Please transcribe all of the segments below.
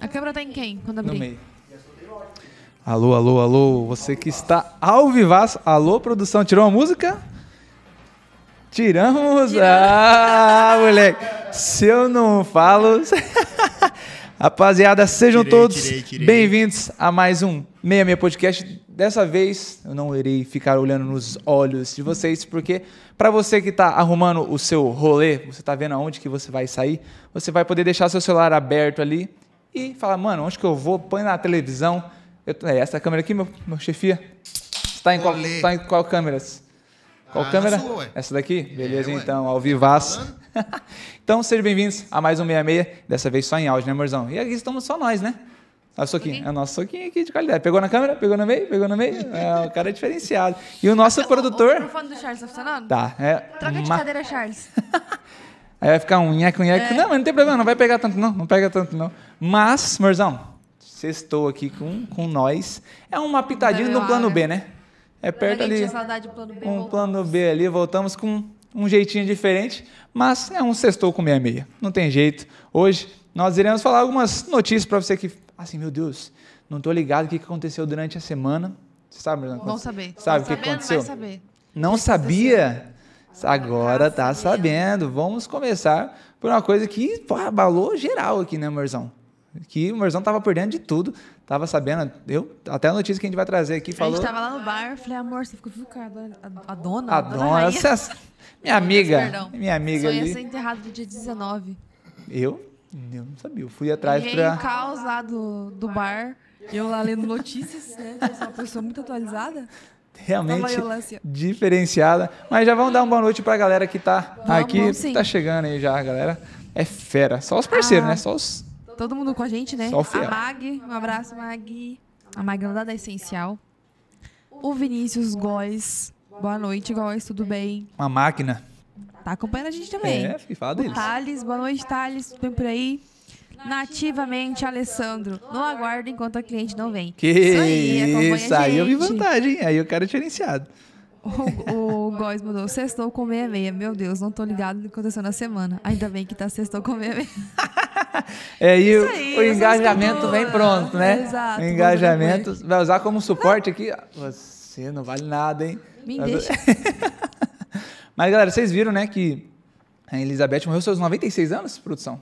A câmera tá em quem quando No abrir? meio. Alô, alô, alô, você que está ao vivaço. Alô, produção, tirou a música? Tiramos! Ah, moleque! Se eu não falo. Rapaziada, sejam Tirei, todos bem-vindos a mais um 66 Podcast. Dessa vez eu não irei ficar olhando nos olhos de vocês, porque para você que está arrumando o seu rolê, você está vendo aonde que você vai sair, você vai poder deixar seu celular aberto ali e falar, mano, onde que eu vou? Põe na televisão. Eu, é essa câmera aqui, meu, meu chefia. Está em, qual, tá em qual câmeras? Qual Ah, câmera? sua, ué. Essa daqui? Beleza, ué. Tá então, ao vivaço. então, sejam bem-vindos a mais um 66, dessa vez só em áudio, né, amorzão? E aqui estamos só nós, né? Olha o soquinho. É o nosso soquinho aqui de qualidade. Pegou na câmera? Pegou no meio? Pegou no meio? É, o cara é diferenciado. E o nosso O produtor... microfone do Charles tá funcionando? Tá, é... Troca de cadeira, Charles. Aí vai ficar um nheco, nheco. É. Não, mas não tem problema, não vai pegar tanto não, não pega tanto não. Mas, Morzão, sextou aqui com, com nós. É uma pitadinha do plano. B, né? É perto ali, saudade do plano B, um plano B ali, voltamos com um jeitinho diferente, mas é um sextou com meia meia. Não tem jeito. Hoje nós iremos falar algumas notícias para você que, assim, meu Deus, não tô ligado o que aconteceu durante a semana. Você sabe, Morzão? Vão saber. Sabe o que aconteceu? Não sabia? Agora tá sabendo. sabendo. Vamos começar por uma coisa que pô, abalou geral aqui, né, Morzão? Que o Morzão tava perdendo de tudo. Tava sabendo. Eu, até a notícia que a gente vai trazer aqui A falou. gente tava lá no bar, falei, amor, você ficou viu com a, dona- a, a dona? A dona, Rainha? essa- minha amiga, Perdão. minha amiga Só ia ali. ser enterrado no dia 19. Eu? Eu não sabia. Eu fui atrás E pra. o caos lá do, do bar. Eu lá lendo notícias, né? Eu sou uma pessoa muito atualizada. Realmente diferenciada. Mas já vamos dar uma boa noite pra galera que tá Vamos, aqui. vamos. Tá chegando aí já, galera. É fera. Só os parceiros, Ah. né? Só os. Todo mundo com a gente, né? Só o fiel. A Mag, um abraço, Mag. A Mag lá da Essencial. O Vinícius Góes. Boa noite, Góes, tudo bem? Uma máquina. Tá acompanhando a gente também. É, fala O deles. Thales, boa noite, Thales. Tudo bem por aí? Nativamente, Alessandro. Não aguardo enquanto a cliente não vem. Que Isso aí, isso, aí eu vi vantagem. Aí eu quero diferenciado. O, o Góis mandou, sextou com 66. Meu Deus, não tô ligado no que aconteceu na semana. Ainda bem que tá sextou com 66. É, e o, aí, o engajamento vem pronto, né? Exato, O engajamento. Vai usar como suporte aqui. Você não vale nada, hein? Me Mas- deixa. Mas, galera, vocês viram, né, que a Elizabeth morreu seus 96 anos, produção?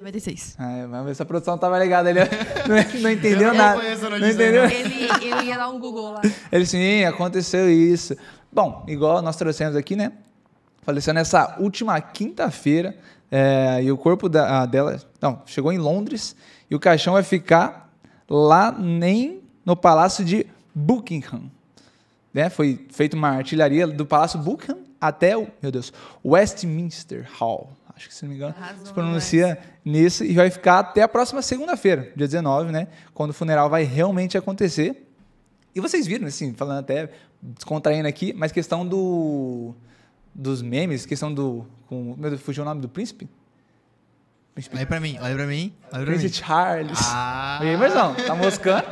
96. Ah, vamos ver se a produção tava ligada. Ele não, não entendeu Eu não nada. conheço Não notícia entendeu? Ele, ele ia dar um Google lá. Ele sim, aconteceu isso. Bom, igual nós trouxemos aqui, né? Faleceu nessa última quinta-feira. é, e o corpo da- a dela. Não, chegou em Londres. E o caixão vai ficar lá nem no Palácio de Buckingham. Né? Foi feita uma artilharia do Palácio Buckingham até o, meu Deus, Westminster Hall. Acho que se não me engano, Arrasou, se pronuncia nisso e vai ficar até a próxima segunda-feira, dia 19, né? Quando o funeral vai realmente acontecer. E vocês viram, assim, falando até, descontraindo aqui, mas questão do dos memes, questão do. Com, meu Deus, fugiu o nome do príncipe? Príncipe Olha pra mim, olha pra mim, olha pra Príncipe mim. Charles. Ah. E aí, tá moscando?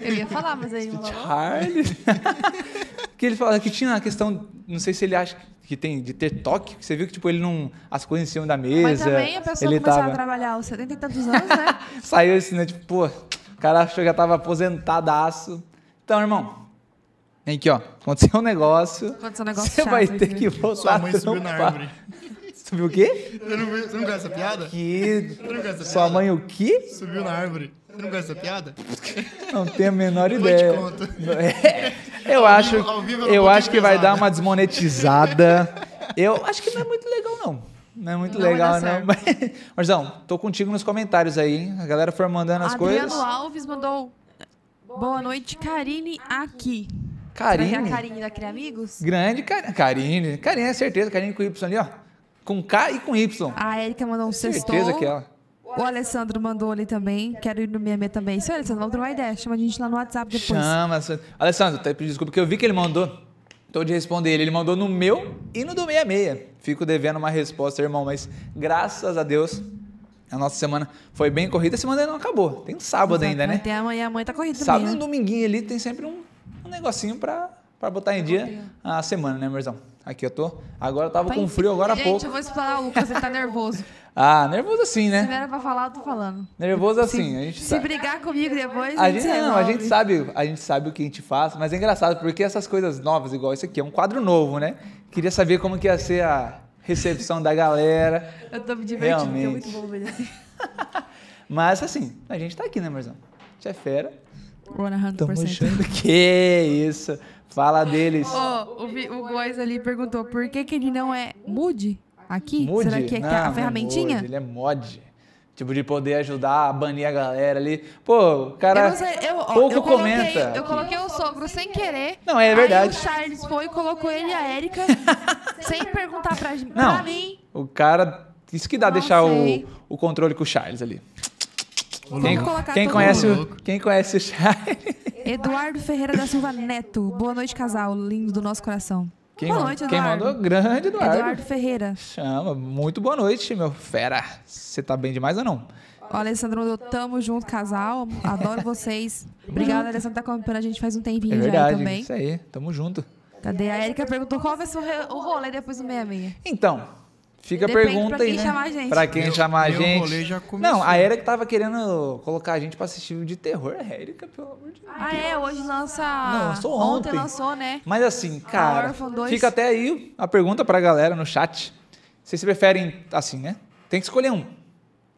Eu ia falar, mas aí falou. Charles. que ele fala que tinha a questão, não sei se ele acha que tem de ter toque, que você viu que tipo ele não as coisas em cima da mesa. Mas também a pessoa ele começava tava a trabalhar aos 70 e tantos anos, né? saiu assim, né, tipo, pô, o cara achou que já tava aposentadaço. Então, irmão, vem aqui, ó, aconteceu um negócio. Aconteceu um negócio Você vai ter né? que voltar Sua mãe subiu na árvore. Subiu o quê? Você não, viu- você não conhece essa piada? Que Você não conhece essa sua piada? mãe o quê? Subiu na árvore. Você não conhece essa piada? Não tenho a menor ideia. conto. É, eu Ao acho, vivo- ao vivo ela eu acho que vai dar uma desmonetizada. Eu acho que não é muito legal, não. Não é muito Não legal, não. Marzão, tô contigo nos comentários aí, hein? A galera for mandando as Adriano coisas. Alves mandou. Boa noite, Karine aqui. Será que é a Karine. Karine da Cria Amigos? Grande Karine. Karine. Karine, é certeza. Karine com Y ali, ó. Com K e com Y. A Erika mandou um sextou. certeza que é ela. O Alessandro mandou ali também. Quero ir no Meme também. Isso, Alessandro, vamos trocar uma ideia. Chama a gente lá no WhatsApp depois. Chama. Alessandro. Até pedir desculpa, porque eu vi que ele mandou. Tô de responder ele. Ele mandou no meu e no do 66. Fico devendo uma resposta, irmão, mas graças a Deus, a nossa semana foi bem corrida. A semana ainda não acabou. Tem um sábado ainda, Vai né? ter amanhã, amanhã tá corrida Sábado e um né? dominguinho ali tem sempre um, um negocinho pra, pra botar em dia a semana, né, Merzão? Aqui eu tô. Agora eu tava Tá com frio agora há Gente, pouco. eu vou explanar o Lucas, ele tá nervoso. Ah, nervoso assim, Se né? não era pra falar, eu tô falando. Nervoso assim. a gente Se sabe. brigar comigo depois, A gente, se não, a gente sabe, a gente sabe o que a gente faz, mas é engraçado porque essas coisas novas, igual isso aqui, é um quadro novo, né? Queria saber como que ia ser a recepção da galera. Eu tô me divertindo, é muito bom ver assim. Mas assim, a gente tá aqui, né, Marzão? A gente é fera. 100%. Tamo achando que isso. Fala deles. Ó, o, Vi- o Góis ali perguntou por que, que ele não é mude aqui? Será que é Não, a não é ferramentinha? Mood, ele é mod. Tipo, de poder ajudar a banir a galera ali. Pô, o cara eu não sei, eu, ó, pouco eu coloquei, comenta. Eu coloquei o sogro sem querer. Não, é Aí verdade. o Charles foi e colocou ele e a Érica sem perguntar pra, Não, pra mim. o cara... Isso que dá Não deixar o, o controle com o Charles ali. Quem, quem conhece o, quem conhece o. Eduardo Ferreira da Silva Neto. Boa noite, casal. Lindo do nosso coração. Quem, boa noite, quem Eduardo. mandou? Grande Eduardo. Eduardo Ferreira. Chama. Muito boa noite, meu fera. Você tá bem demais ou não? O Alessandro mandou tamo junto, casal. Adoro vocês. Obrigada, Alessandro, tá acompanhando a gente faz um tempinho É já aí verdade. também. Isso aí. Tamo junto. Cadê? A Erika perguntou qual vai ser o rolê depois do 66. Então, fica a pergunta pra aí, quem né? chamar a gente. Pra quem Meu- chamar a gente. rolê já começou. Não, a Erika tava querendo colocar a gente pra assistir filme de terror. A Erika, pelo amor de Deus. Ah, é? Hoje lança. Não, lançou ontem. lançou, né? Mas assim, cara, Orphan 2. fica até aí a pergunta pra galera no chat. Vocês preferem, assim, né? Tem que escolher um.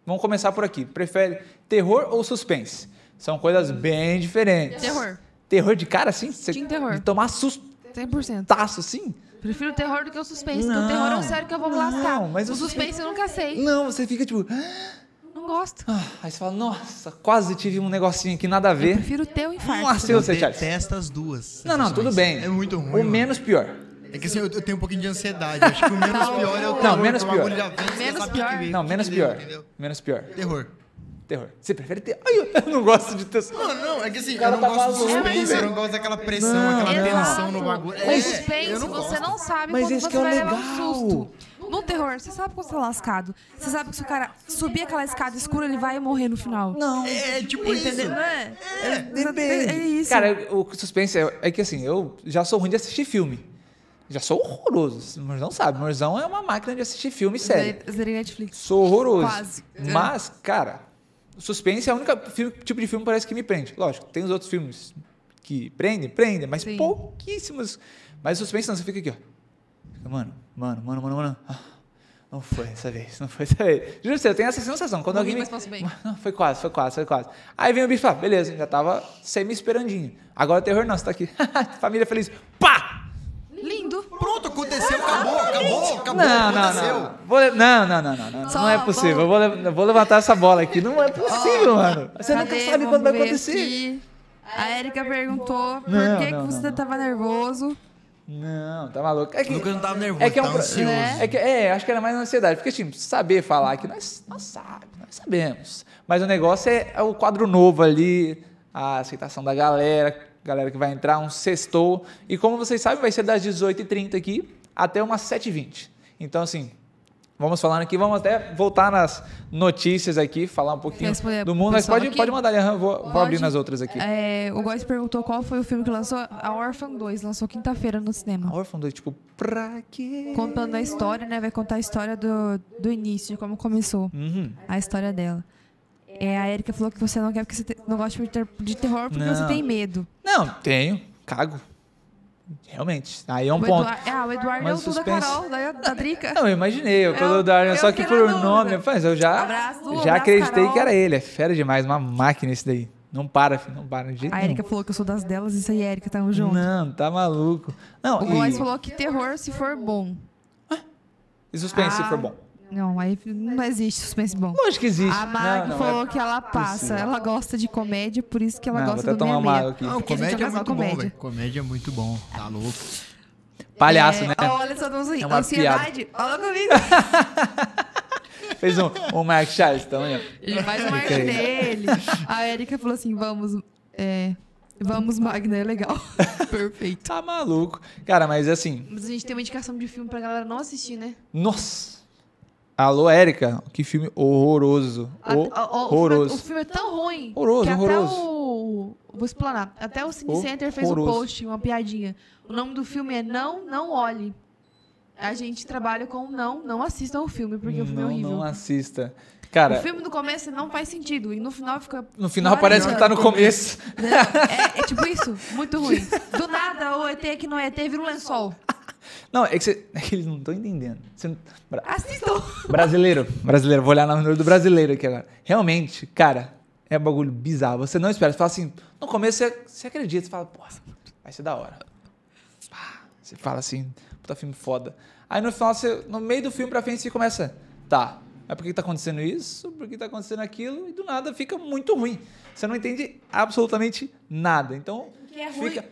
Vamos começar por aqui. Prefere terror ou suspense? São coisas bem diferentes. Terror. Terror de cara, assim? Team terror. De tomar sustaço, 100%. assim? Prefiro o terror do que o suspense, porque Não. o terror é um sério que eu vou me lascar. Mas o suspense eu nunca sei. Não, você fica tipo... Não gosto. Ah, Aí você fala, nossa, quase tive um negocinho aqui, nada a Eu ver. prefiro ter o infarto. Nossa, eu Eu Charles. detesto as duas. Não, não, tudo bem. É muito ruim. O mano. menos pior. É que assim, eu, eu tenho um pouquinho de ansiedade. Acho que o menos pior é o terror. Não, menos pior. bagulho já vem, você Menos pior. vem, Não, menos pior. Menos pior. Terror. Terror. Você prefere ter. Ai, eu não gosto de ter. Não, não, é que assim, eu não tá gosto do suspense, eu não gosto daquela pressão, Não, aquela tensão no bagulho. O É, suspense, eu não você não sabe Mas quando esse você que é o vai levar um legal. susto. No terror, você sabe quando você tá lascado. Você sabe que se o cara subir aquela escada escura, ele vai morrer no final. Não. É, tipo Entendeu? isso. Não é? É, Depende. é isso. Cara, o suspense é, é que assim, eu já sou ruim de assistir filme. Já sou horroroso. O Morzão sabe. O Morzão é uma máquina de assistir filme sério. Zerei- Zerei Netflix. Sou horroroso. Quase. Mas, cara, suspense é o único filme- tipo de filme que parece que me prende. Lógico, tem os outros filmes que prendem, prendem, mas Sim. pouquíssimos. Mas suspense não, você fica aqui, ó. Fica, mano, mano, mano, mano, mano. Ah, não foi dessa vez, não foi dessa vez. Juro você, eu tenho essa sensação. Quando Não alguém me... bem. Não, foi quase, foi quase, foi quase. Aí vem o bicho e fala, beleza, já tava semi-esperandinho. Agora terror não, você tá aqui. Família feliz. Pá! Lindo. Pronto, aconteceu, acabou, acabou, acabou, Não, não, aconteceu. não. Vou não, não, não, não, não. Não é possível. Eu vou, eu vou levantar essa bola aqui. Não é possível, mano. Você nunca Cadê? sabe Vamos quando vai acontecer. aqui. A Erika perguntou por Não, que, não, que você não. tava nervoso. Não, tá maluco. É que, Lucas não tava nervoso, é que é um pro- ansioso. É, que, é, acho que era mais ansiedade. Porque, tipo, saber falar que nós, nós sabemos, nós sabemos. Mas o negócio é, é o quadro novo ali, a aceitação da galera, galera que vai entrar, um sextou. E como vocês sabem, vai ser das 18h30 aqui até umas 7h20. Então, assim, vamos falando aqui, vamos até voltar nas notícias aqui, falar um pouquinho do mundo. Mas pode, aqui? pode mandar, Leandro, vou, vou Pode. abrir nas outras aqui. É, o Góis perguntou qual foi o filme que lançou. A Orphan 2 lançou quinta-feira no A cinema. Orphan 2, tipo, pra quê? Contando a história, né? Vai contar a história do, do início, de como começou Uhum. a história dela. É, a Erika falou que você não quer porque você te- não gosta de, ter- de terror porque Não. você tem medo. Não, tenho. Cago. Realmente. Aí é um o ponto. Eduardo, ah, o Eduardo é Mas o tudo da suspense- Carol, da, da Drica. Não, eu imaginei, eu pelo Eu- Darwin, eu só que por nome, mas eu já, Abraço, já abraço, acreditei Carol. que era ele. É fera demais, uma máquina esse daí. Não para, filho, não para de jeito A. Erika falou que eu sou das delas, isso aí, Erika, tamo junto. Não, tá maluco. Não, O e, Góis falou que terror se for bom. e suspense se Ah. for bom. Não, aí não existe suspense bom. Lógico que existe. A Mag não, não, falou é que ela passa. possível. Ela gosta de comédia, por isso que ela Não, gosta do meia meia. Não, comédia é muito bom, comédia. velho. Comédia é muito bom, tá louco. Palhaço, É, né? Olha só, vamos É uma Ansiedade. Fala comigo. Fez um, um Mark Charles, então, ó. Ele faz o aí. dele. A Erika falou assim: vamos. É, vamos, Magna, é legal. Perfeito. Tá maluco. Cara, mas assim, Mas a gente tem uma indicação de filme pra galera não assistir, né? nossa. Alô, Érica, que filme horroroso. A- a- o- o, filme, horroroso. o filme é tão ruim Horroroso, que horroroso. até o. Vou explanar. Até o Cine Center fez um Horroroso. post, uma piadinha. O nome do filme é Não, Não Olhe. A gente trabalha com não, não assistam o filme, porque o filme não, é horrível. não assista. Cara, O filme no começo não faz sentido. E no final fica. no final parece que tá no começo. Não, é, é tipo isso, muito ruim. Do nada, o ET que não é ET vira um lençol. Não, é que, você, é que eles não estão entendendo. Você Bra- Assistam. Brasileiro, brasileiro, vou olhar no número do brasileiro aqui agora. Realmente, cara, é um bagulho bizarro. Você não espera. Você fala assim, no começo você, você acredita, você fala, pô, vai ser da hora. Você fala assim, puta filme foda. Aí no final, você, no meio do filme pra frente, você começa, tá, mas por que tá acontecendo isso? Por que tá acontecendo aquilo? E do nada fica muito ruim. Você não entende absolutamente nada. Então, que é ruim- fica.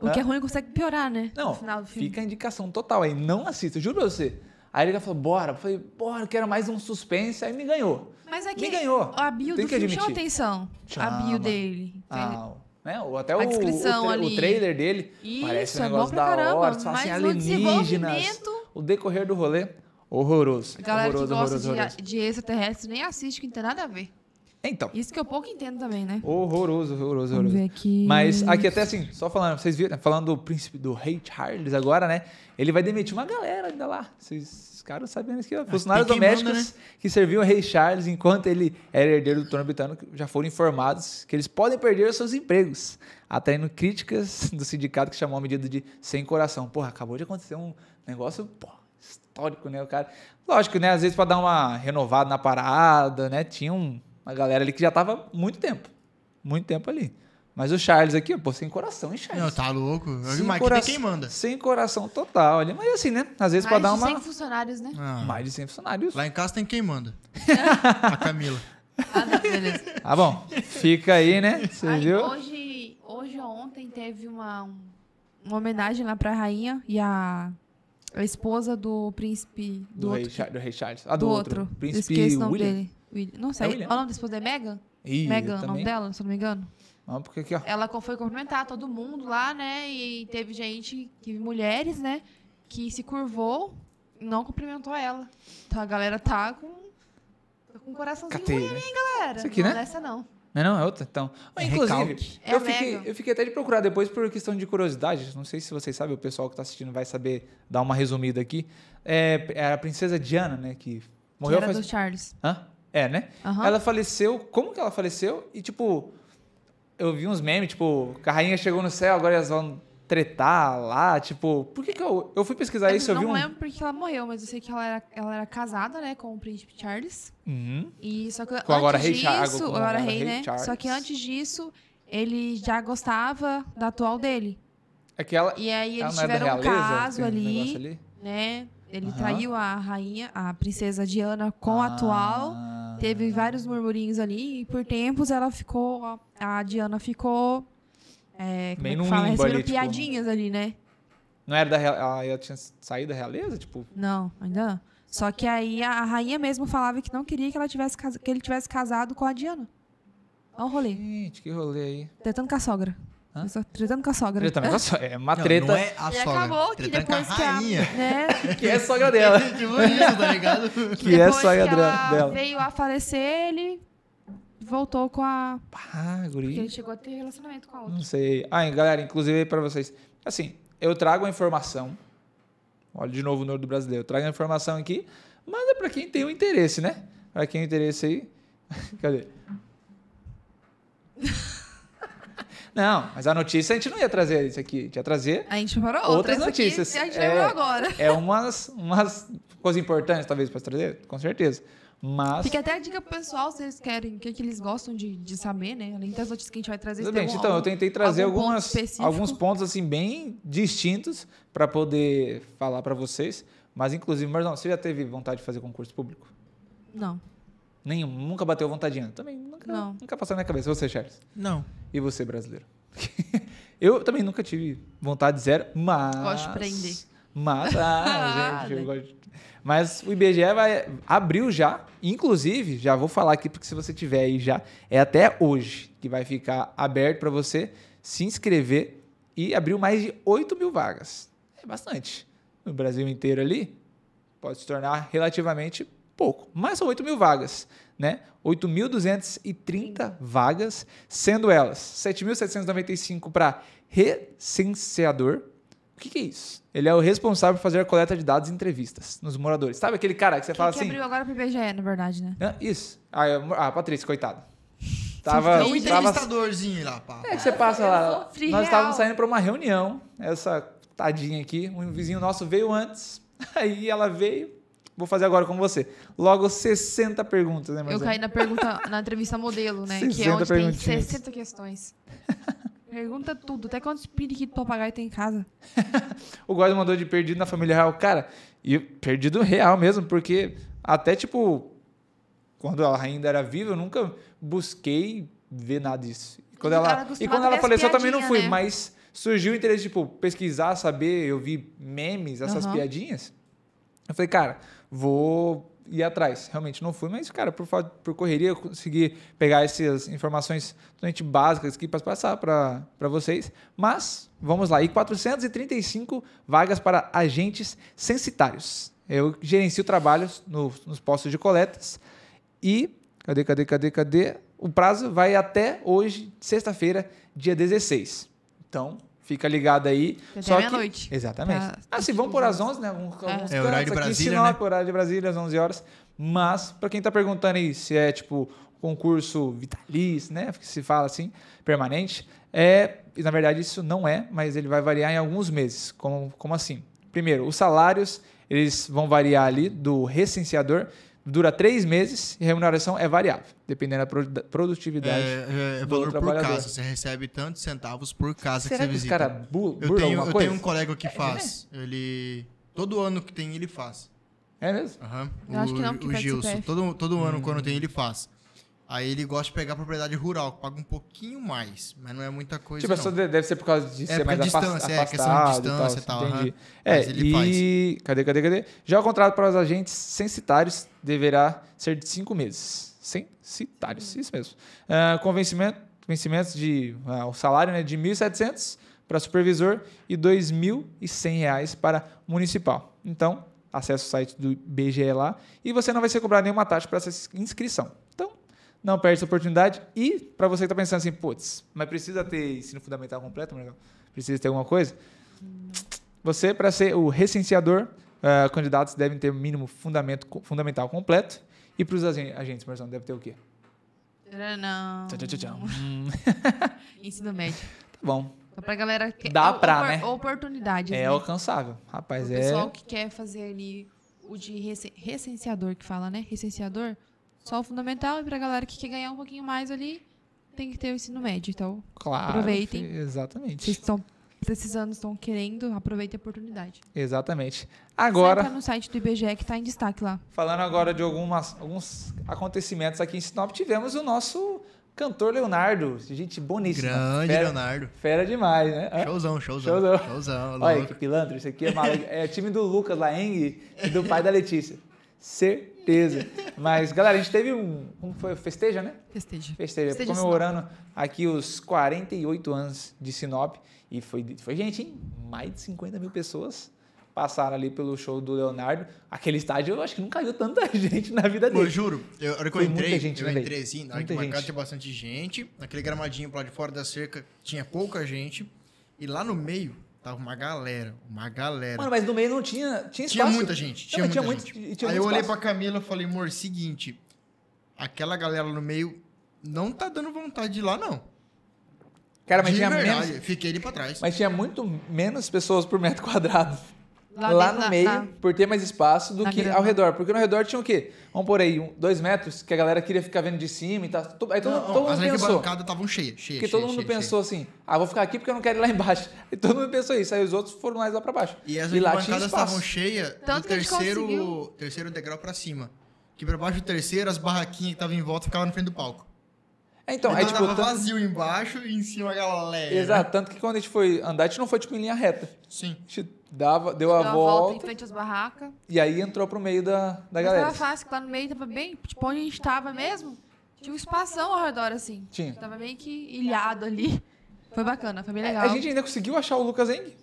O que é ruim consegue piorar, né? Não, no final do filme. fica a indicação total aí. Não assista, juro pra você. Aí ele falou, bora. Eu falei, bora, quero mais um suspense. Aí me ganhou. Mas é Me ganhou. a bio Tem do que filme chama admitir. atenção. A Chama. bio dele. Ah, né? Ou até A o, descrição o, ali. o trailer dele. Isso, parece um é negócio pra da caramba, hora. Você fala assim, alienígenas. O decorrer do rolê, horroroso. A galera horroroso, que gosta horroroso, horroroso. de, de extraterrestres nem assiste, que não tem nada a ver. Então, Isso que eu pouco entendo também, né? horroroso, horroroso, Vamos horroroso. ver aqui. Mas aqui até assim, só falando, vocês viram, né? falando do príncipe do Rei Charles agora, né? Ele vai demitir uma galera ainda lá. Vocês os caras sabendo isso aqui, ó. Funcionários quem manda, domésticos que serviam o Rei Charles enquanto ele era herdeiro do trono britânico já foram informados que eles podem perder os seus empregos, atraindo críticas do sindicato que chamou a medida de sem coração. Porra, acabou de acontecer um negócio, pô, histórico, né, o cara. Lógico, né, às vezes para dar uma renovada na parada, né, tinha um- uma galera ali que já tava muito tempo, muito tempo ali. Mas o Charles aqui, pô, sem coração, hein, Charles? Não, tá louco. Sem Mas aqui cora- tem quem manda. Sem coração total. Ali. Mas assim, né? Às vezes pra Mais dar de uma. 100 funcionários, né? Ah, Mais de 100 funcionários. Lá em casa tem quem manda. a Camila. Ah, não, beleza. Tá bom. Fica aí, né? Você Aí, viu? hoje, hoje ou ontem teve uma, um- uma homenagem lá pra rainha e a, a esposa do príncipe Do, do, rei, outro. Char- do rei Charles. Ah, do do, outro. outro. Eu Príncipe esqueci William. dele. William. Não sei. É William? o nome da esposa é Megan? Ih, Megan, o nome dela, se não me engano. Vamos porque aqui, ó. Ela foi cumprimentar todo mundo lá, né? E teve gente, que mulheres, né? Que se curvou e não cumprimentou ela. Então a galera tá com, tá com um coraçãozinho Catei, ruim, né? hein, galera? Isso aqui, não né? dessa não. Não, não, é outra. Então, Ah, É inclusive. É eu, fiquei, eu fiquei até de procurar depois por questão de curiosidade. Não sei se vocês sabem, o pessoal que está assistindo vai saber dar uma resumida aqui. É, era a princesa Diana, né? Que Que morreu era faz. do Charles. Hã? É, né? Aham. Ela faleceu. Como que ela faleceu? E, tipo, eu vi uns memes, tipo, a rainha chegou no céu, agora elas vão tretar lá. Tipo, por que que eu. Eu fui pesquisar eu isso, eu vi não um. lembro porque ela morreu, mas eu sei que ela era, ela era casada, né, com o príncipe Charles. Uhum. E só que Com antes agora rei disso, Char- com agora rei, rei né? Charles. Só que antes disso, ele já gostava da atual dele. É que ela. E aí eles não é tiveram um realeza, caso aquele negócio ali, ali? né? Ele Aham. traiu a rainha, a princesa Diana com a atual. Teve vários murmurinhos ali e por tempos ela ficou, a Diana ficou é, como Meio é que fala? Recebendo ali, tipo, piadinhas ali, né? Não era da. Ela já tinha saído da realeza? Tipo, Não, ainda não. Só que aí a, rainha mesmo falava que não queria que, ela tivesse, que ele tivesse casado com a Diana. Olha o rolê. gente, que rolê aí. Tretando com a sogra. Hã? Só Tretando com a sogra. Treta mesmo, só- é uma Não, treta Não, é a E sogra. acabou que Tretando com a depois que a. rainha. Né, que é sogra dela. tipo isso, tá ligado? que é depois sogra que ela dela. veio a falecer, ele voltou com a. Ah, Porque ele guri. chegou a ter relacionamento com a outra. Não sei. Ah, galera, inclusive aí pra vocês. Assim, eu trago a informação. Olha de novo o Norte do Brasileiro. Eu trago a informação aqui, mas é pra quem tem o interesse, né? Pra quem tem o interesse aí. Cadê? Não, mas a notícia a gente não ia trazer isso aqui. A gente ia trazer A gente Outras outra. essa aqui notícias. a gente É. agora. é umas, umas coisas importantes, talvez, pra trazer, com certeza. Mas. Fica até a dica pro pessoal, se eles querem, o que, que eles gostam de, de saber, né? Além das notícias que a gente vai trazer. Exatamente. algum- Então, eu tentei trazer algum ponto algumas, específico. alguns pontos assim bem distintos para poder falar para vocês. Mas, inclusive, Marzão, você já teve vontade de fazer concurso público? Não. Nenhum. Nunca bateu vontade ainda? Também nunca, Não. nunca passou na minha cabeça. Você, Charles? Não. E você, brasileiro? eu também nunca tive vontade zero, mas... Gosto de prender. Mas, ah, gente, eu gosto de... Mas o IBGE vai, abriu já, inclusive, já vou falar aqui, porque se você tiver aí já, é até hoje que vai ficar aberto para você se inscrever e abriu mais de 8 mil vagas. É bastante. No Brasil inteiro ali, pode se tornar relativamente pouco, mas são 8 mil vagas, né? 8.230 vagas, sendo elas 7.795 para recenseador. O que, que é isso? Ele é o responsável por fazer a coleta de dados e entrevistas nos moradores. Sabe aquele cara que você Que, fala que assim? abriu agora pro IBGE, na verdade, né? Hã? Isso. Ah, eu- ah, Patrícia, coitada. Tava, É um entrevistadorzinho lá, pá. é que você passa lá. Nós estávamos saindo para uma reunião. Essa tadinha aqui, um vizinho nosso veio antes. Aí ela veio. Vou fazer agora com você. Logo 60 perguntas, né, Eu Marcelo? caí na pergunta, na entrevista modelo, né? Que é 60 onde tem perguntinhas. 60 questões. Pergunta tudo, até quantos periquitos papagaio tem em casa. O Góis mandou de perdido na família real. Cara, e perdido real mesmo, porque até tipo, quando ela ainda era viva, eu nunca busquei ver nada disso. E quando E ela, e quando ela faleceu, eu também não fui, né? mas surgiu o interesse, tipo, pesquisar, saber, eu vi memes, essas Aham. piadinhas. Eu falei, cara, vou ir atrás. Realmente não fui, mas, cara, por, por correria, eu consegui pegar essas informações totalmente básicas aqui para passar para vocês. Mas, vamos lá. E 435 vagas para agentes censitários. Eu gerencio trabalhos no- nos postos de coletas e. Cadê, cadê, cadê, cadê? O prazo vai até hoje, sexta-feira, dia 16. Então, fica ligado aí. Até Só que- meia-noite. Exatamente. Pra ah, se vão por às 11, né? Alguns, alguns É, horário de Brasília, Sinop, né? horário de Brasília, às 11 horas. Mas, para quem tá perguntando aí se é, tipo, concurso vitalício, né? Que se fala assim, permanente. É, na verdade, isso não é, mas ele vai variar em alguns meses. Como, como assim? Primeiro, os salários, eles vão variar ali do recenseador, dura três meses e a remuneração é variável, dependendo da produ- produtividade. É, é, é do valor por casa. Você recebe tantos centavos por casa Será que que você os visita. caras bu eu tenho, eu tenho um colega que faz. Ele. Todo ano que tem, ele faz. É mesmo? Aham. Eu acho que não, porque o Gilson. Todo, todo Hum. ano, quando tem, ele faz. Aí ele gosta de pegar propriedade rural, que paga um pouquinho mais, mas não é muita coisa. Tipo, não. deve ser por causa de É, ser mais distância, é, questão de distância e tal, entendi. aham. É, Mas ele e... Cadê, cadê, cadê? Já o contrato para os agentes censitários deverá ser de cinco meses. Censitários, isso mesmo. Ah, com vencimento, vencimentos de... ah, o salário né, de 1.700 para supervisor e 2.100 reais para municipal. Então, acesse o site do BGE lá e você não vai ser cobrado nenhuma taxa para essa inscrição. Então, não perde essa oportunidade. E para você que está pensando assim, putz, mas precisa ter ensino fundamental completo, Marcão? Precisa ter alguma coisa? Você, para ser o recenseador, ah, candidatos devem ter o mínimo fundamento, fundamental completo. E para os agentes, Marcão, deve ter o quê? Não. Tchau, tchau, tchau, Ensino médio. tá bom. Só pra galera que Dá o- pra, né? Oportunidades, É né? alcançável. Rapaz, o é. pessoal que quer fazer ali o de rece- recenseador, que fala, né? Recenseador, só o fundamental. E pra galera que quer ganhar um pouquinho mais ali, tem que ter o ensino médio. Então, Claro. Aproveitem. Exatamente. vocês estão precisando, estão querendo, aproveitem a oportunidade. Exatamente. Agora. entra no site do IBGE que tá em destaque lá. Falando agora de algumas, alguns acontecimentos aqui em Sinop, tivemos o nosso cantor Leonardo. Gente boníssima. Grande fera, Leonardo. Fera demais, né? Hã? Showzão, showzão. Showzão. Showzão, Olha louco. que pilantra, isso aqui é, maluco. é time do Lucas Laeng e do pai da Letícia. Certeza. Mas, galera, a gente teve um. Como foi? Festeja, né? Festeja. Festeja, Festeja comemorando aqui os 48 anos de Sinop. E foi, foi gente, hein? Mais de 50 mil pessoas passaram ali pelo show do Leonardo. Aquele estádio, eu acho que nunca viu tanta gente na vida dele. eu juro, eu, a hora que eu entrei, muita gente, eu entrei assim, na Muita arquibancada gente. tinha bastante gente, naquele gramadinho lá de fora da cerca tinha pouca gente, e lá no meio tava uma galera, uma galera. Mano, mas no meio não tinha, tinha espaço. tinha muita gente, Não, tinha mas muita tinha gente. muito- tinha Aí eu olhei espaço. pra Camila e falei, amor, seguinte, aquela galera no meio não tá dando vontade de ir lá, não. Cara, mas de tinha, verdade, menos, fiquei ali pra trás. mas tinha muito menos pessoas por metro quadrado. Lá, dentro, no na- meio, na- por ter mais espaço do na que grama. ao redor. Porque no redor tinha o quê? Vamos por aí, um, dois metros, que a galera queria ficar vendo de cima e tal. Aí todo, Não, todo as mundo pensou. arquibancadas estavam cheias, cheias, Porque cheias, todo mundo cheias, pensou assim, ah, vou ficar aqui porque eu não quero ir lá embaixo. E todo mundo pensou isso. Aí os outros foram mais lá pra baixo. E as lá espaço. estavam cheias do terceiro, conseguiu. terceiro degrau pra cima. Que pra baixo do terceiro, as barraquinhas que estavam em volta ficavam na frente do palco. É, então, Então, aí tipo... tava tanto- vazio embaixo e em cima a galera. Exato, tanto que quando a gente foi andar, a gente não foi tipo em linha reta. Sim. A gente dava, deu a Deu uma volta, volta em frente às barracas. e aí entrou pro meio da, da Mas galera. tava fácil, que lá no meio tava bem, tipo, onde a gente tava mesmo, tinha um espação ao redor, assim. Tinha. Tava meio que ilhado ali. Foi bacana, foi bem legal. A gente ainda conseguiu achar o Lucas Eng.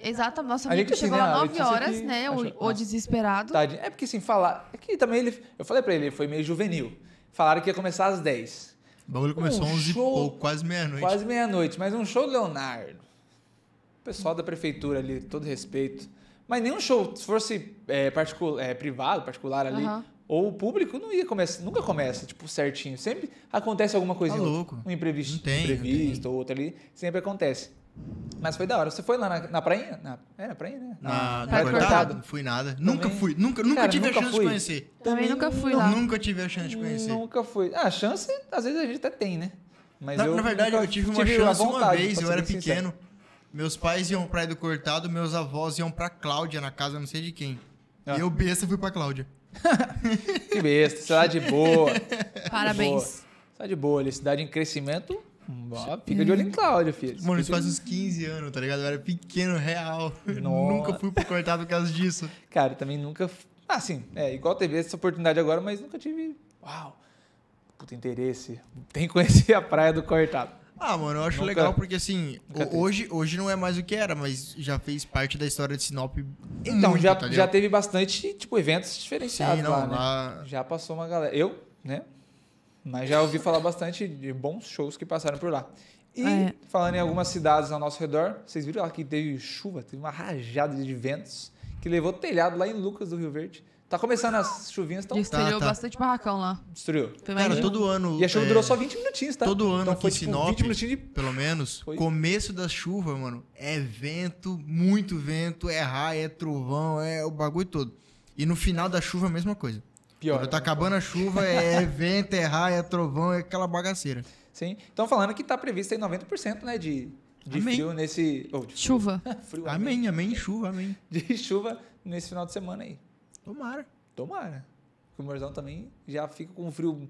Exato, nosso A amigo gente, chegou assim, né, lá a 9 Letícia horas, né? O, achou- o Nossa. desesperado. Tadinho. É porque assim, falar. É que também ele. Eu falei pra ele, ele foi meio juvenil. Falaram que ia começar às 10. O bagulho começou Um 11 e show- pouco, quase meia-noite. Quase meia-noite, mas um show do Leonardo. O pessoal da prefeitura ali, todo respeito. Mas nenhum show, se fosse é, particu- é, privado, particular ali, Aham. ou público, não ia começar, nunca começa, tipo, certinho. Sempre acontece alguma coisinha. Tá ou louco. Um imprevisto, Não tem, não imprevisto ou outro ali, sempre acontece. Mas foi da hora. Você foi lá na, na prainha? Na, é, na prainha, né? Na, do cortado, Cortado. não fui nada. Nunca Também. fui. Nunca, nunca Cara, tive nunca a chance fui. de conhecer. Também nunca fui lá. Nunca tive a chance de conhecer. Nunca fui. Ah, chance, às vezes a gente até tem, né? Mas Na, eu na verdade, nunca eu tive uma a chance uma vez, eu era bem sincero. Meus pais iam pra Praia do Cortado, meus avós iam pra Cláudia, na casa não sei de quem. Ah. E eu, besta, fui pra Cláudia. Que besta, cidade boa. Parabéns. Boa. Cidade boa ali, cidade em crescimento. Ó, fica de olho em Cláudia, filho. Mano, isso faz uns 15 anos, tá ligado? Eu era pequeno, real. Nunca fui pro Cortado por causa disso. Cara, também nunca. Ah, sim, é igual teve essa oportunidade agora, mas nunca tive. Uau! Puta interesse. Tem que conhecer a praia do Cortado. Ah, mano, eu acho Nunca- legal porque assim, hoje, hoje não é mais o que era, mas já fez parte da história de Sinop. Então, muito, já, tá já teve bastante, tipo, eventos diferenciados Sim, não, lá, né? lá- Já passou uma galera. Eu, né? Mas já ouvi falar bastante de bons shows que passaram por lá. E É. falando em algumas cidades ao nosso redor, vocês viram lá que teve chuva, teve uma rajada de ventos que levou telhado lá em Lucas do Rio Verde. Tá começando as chuvinhas, então Destruiu tá. bastante barracão lá. destruiu. Cara, todo ano. E a chuva é, durou só 20 minutinhos, tá? Todo ano então aqui foi, em tipo, Sinop, 20 minutinhos de... pelo menos, Foi. começo da chuva, mano, é vento, muito vento, é raio, é trovão, é o bagulho todo. E no final da chuva a mesma coisa. Pior. Quando tá acabando a chuva, é vento, é raio, é trovão, é aquela bagaceira. Sim. Estão falando que tá previsto aí 90%, né, de, de Amém. frio nesse... oh, de frio. Chuva. frio, Amém, amém, chuva, amém. De chuva nesse final de semana aí. Tomara. Tomara. O Morzão também já fica com frio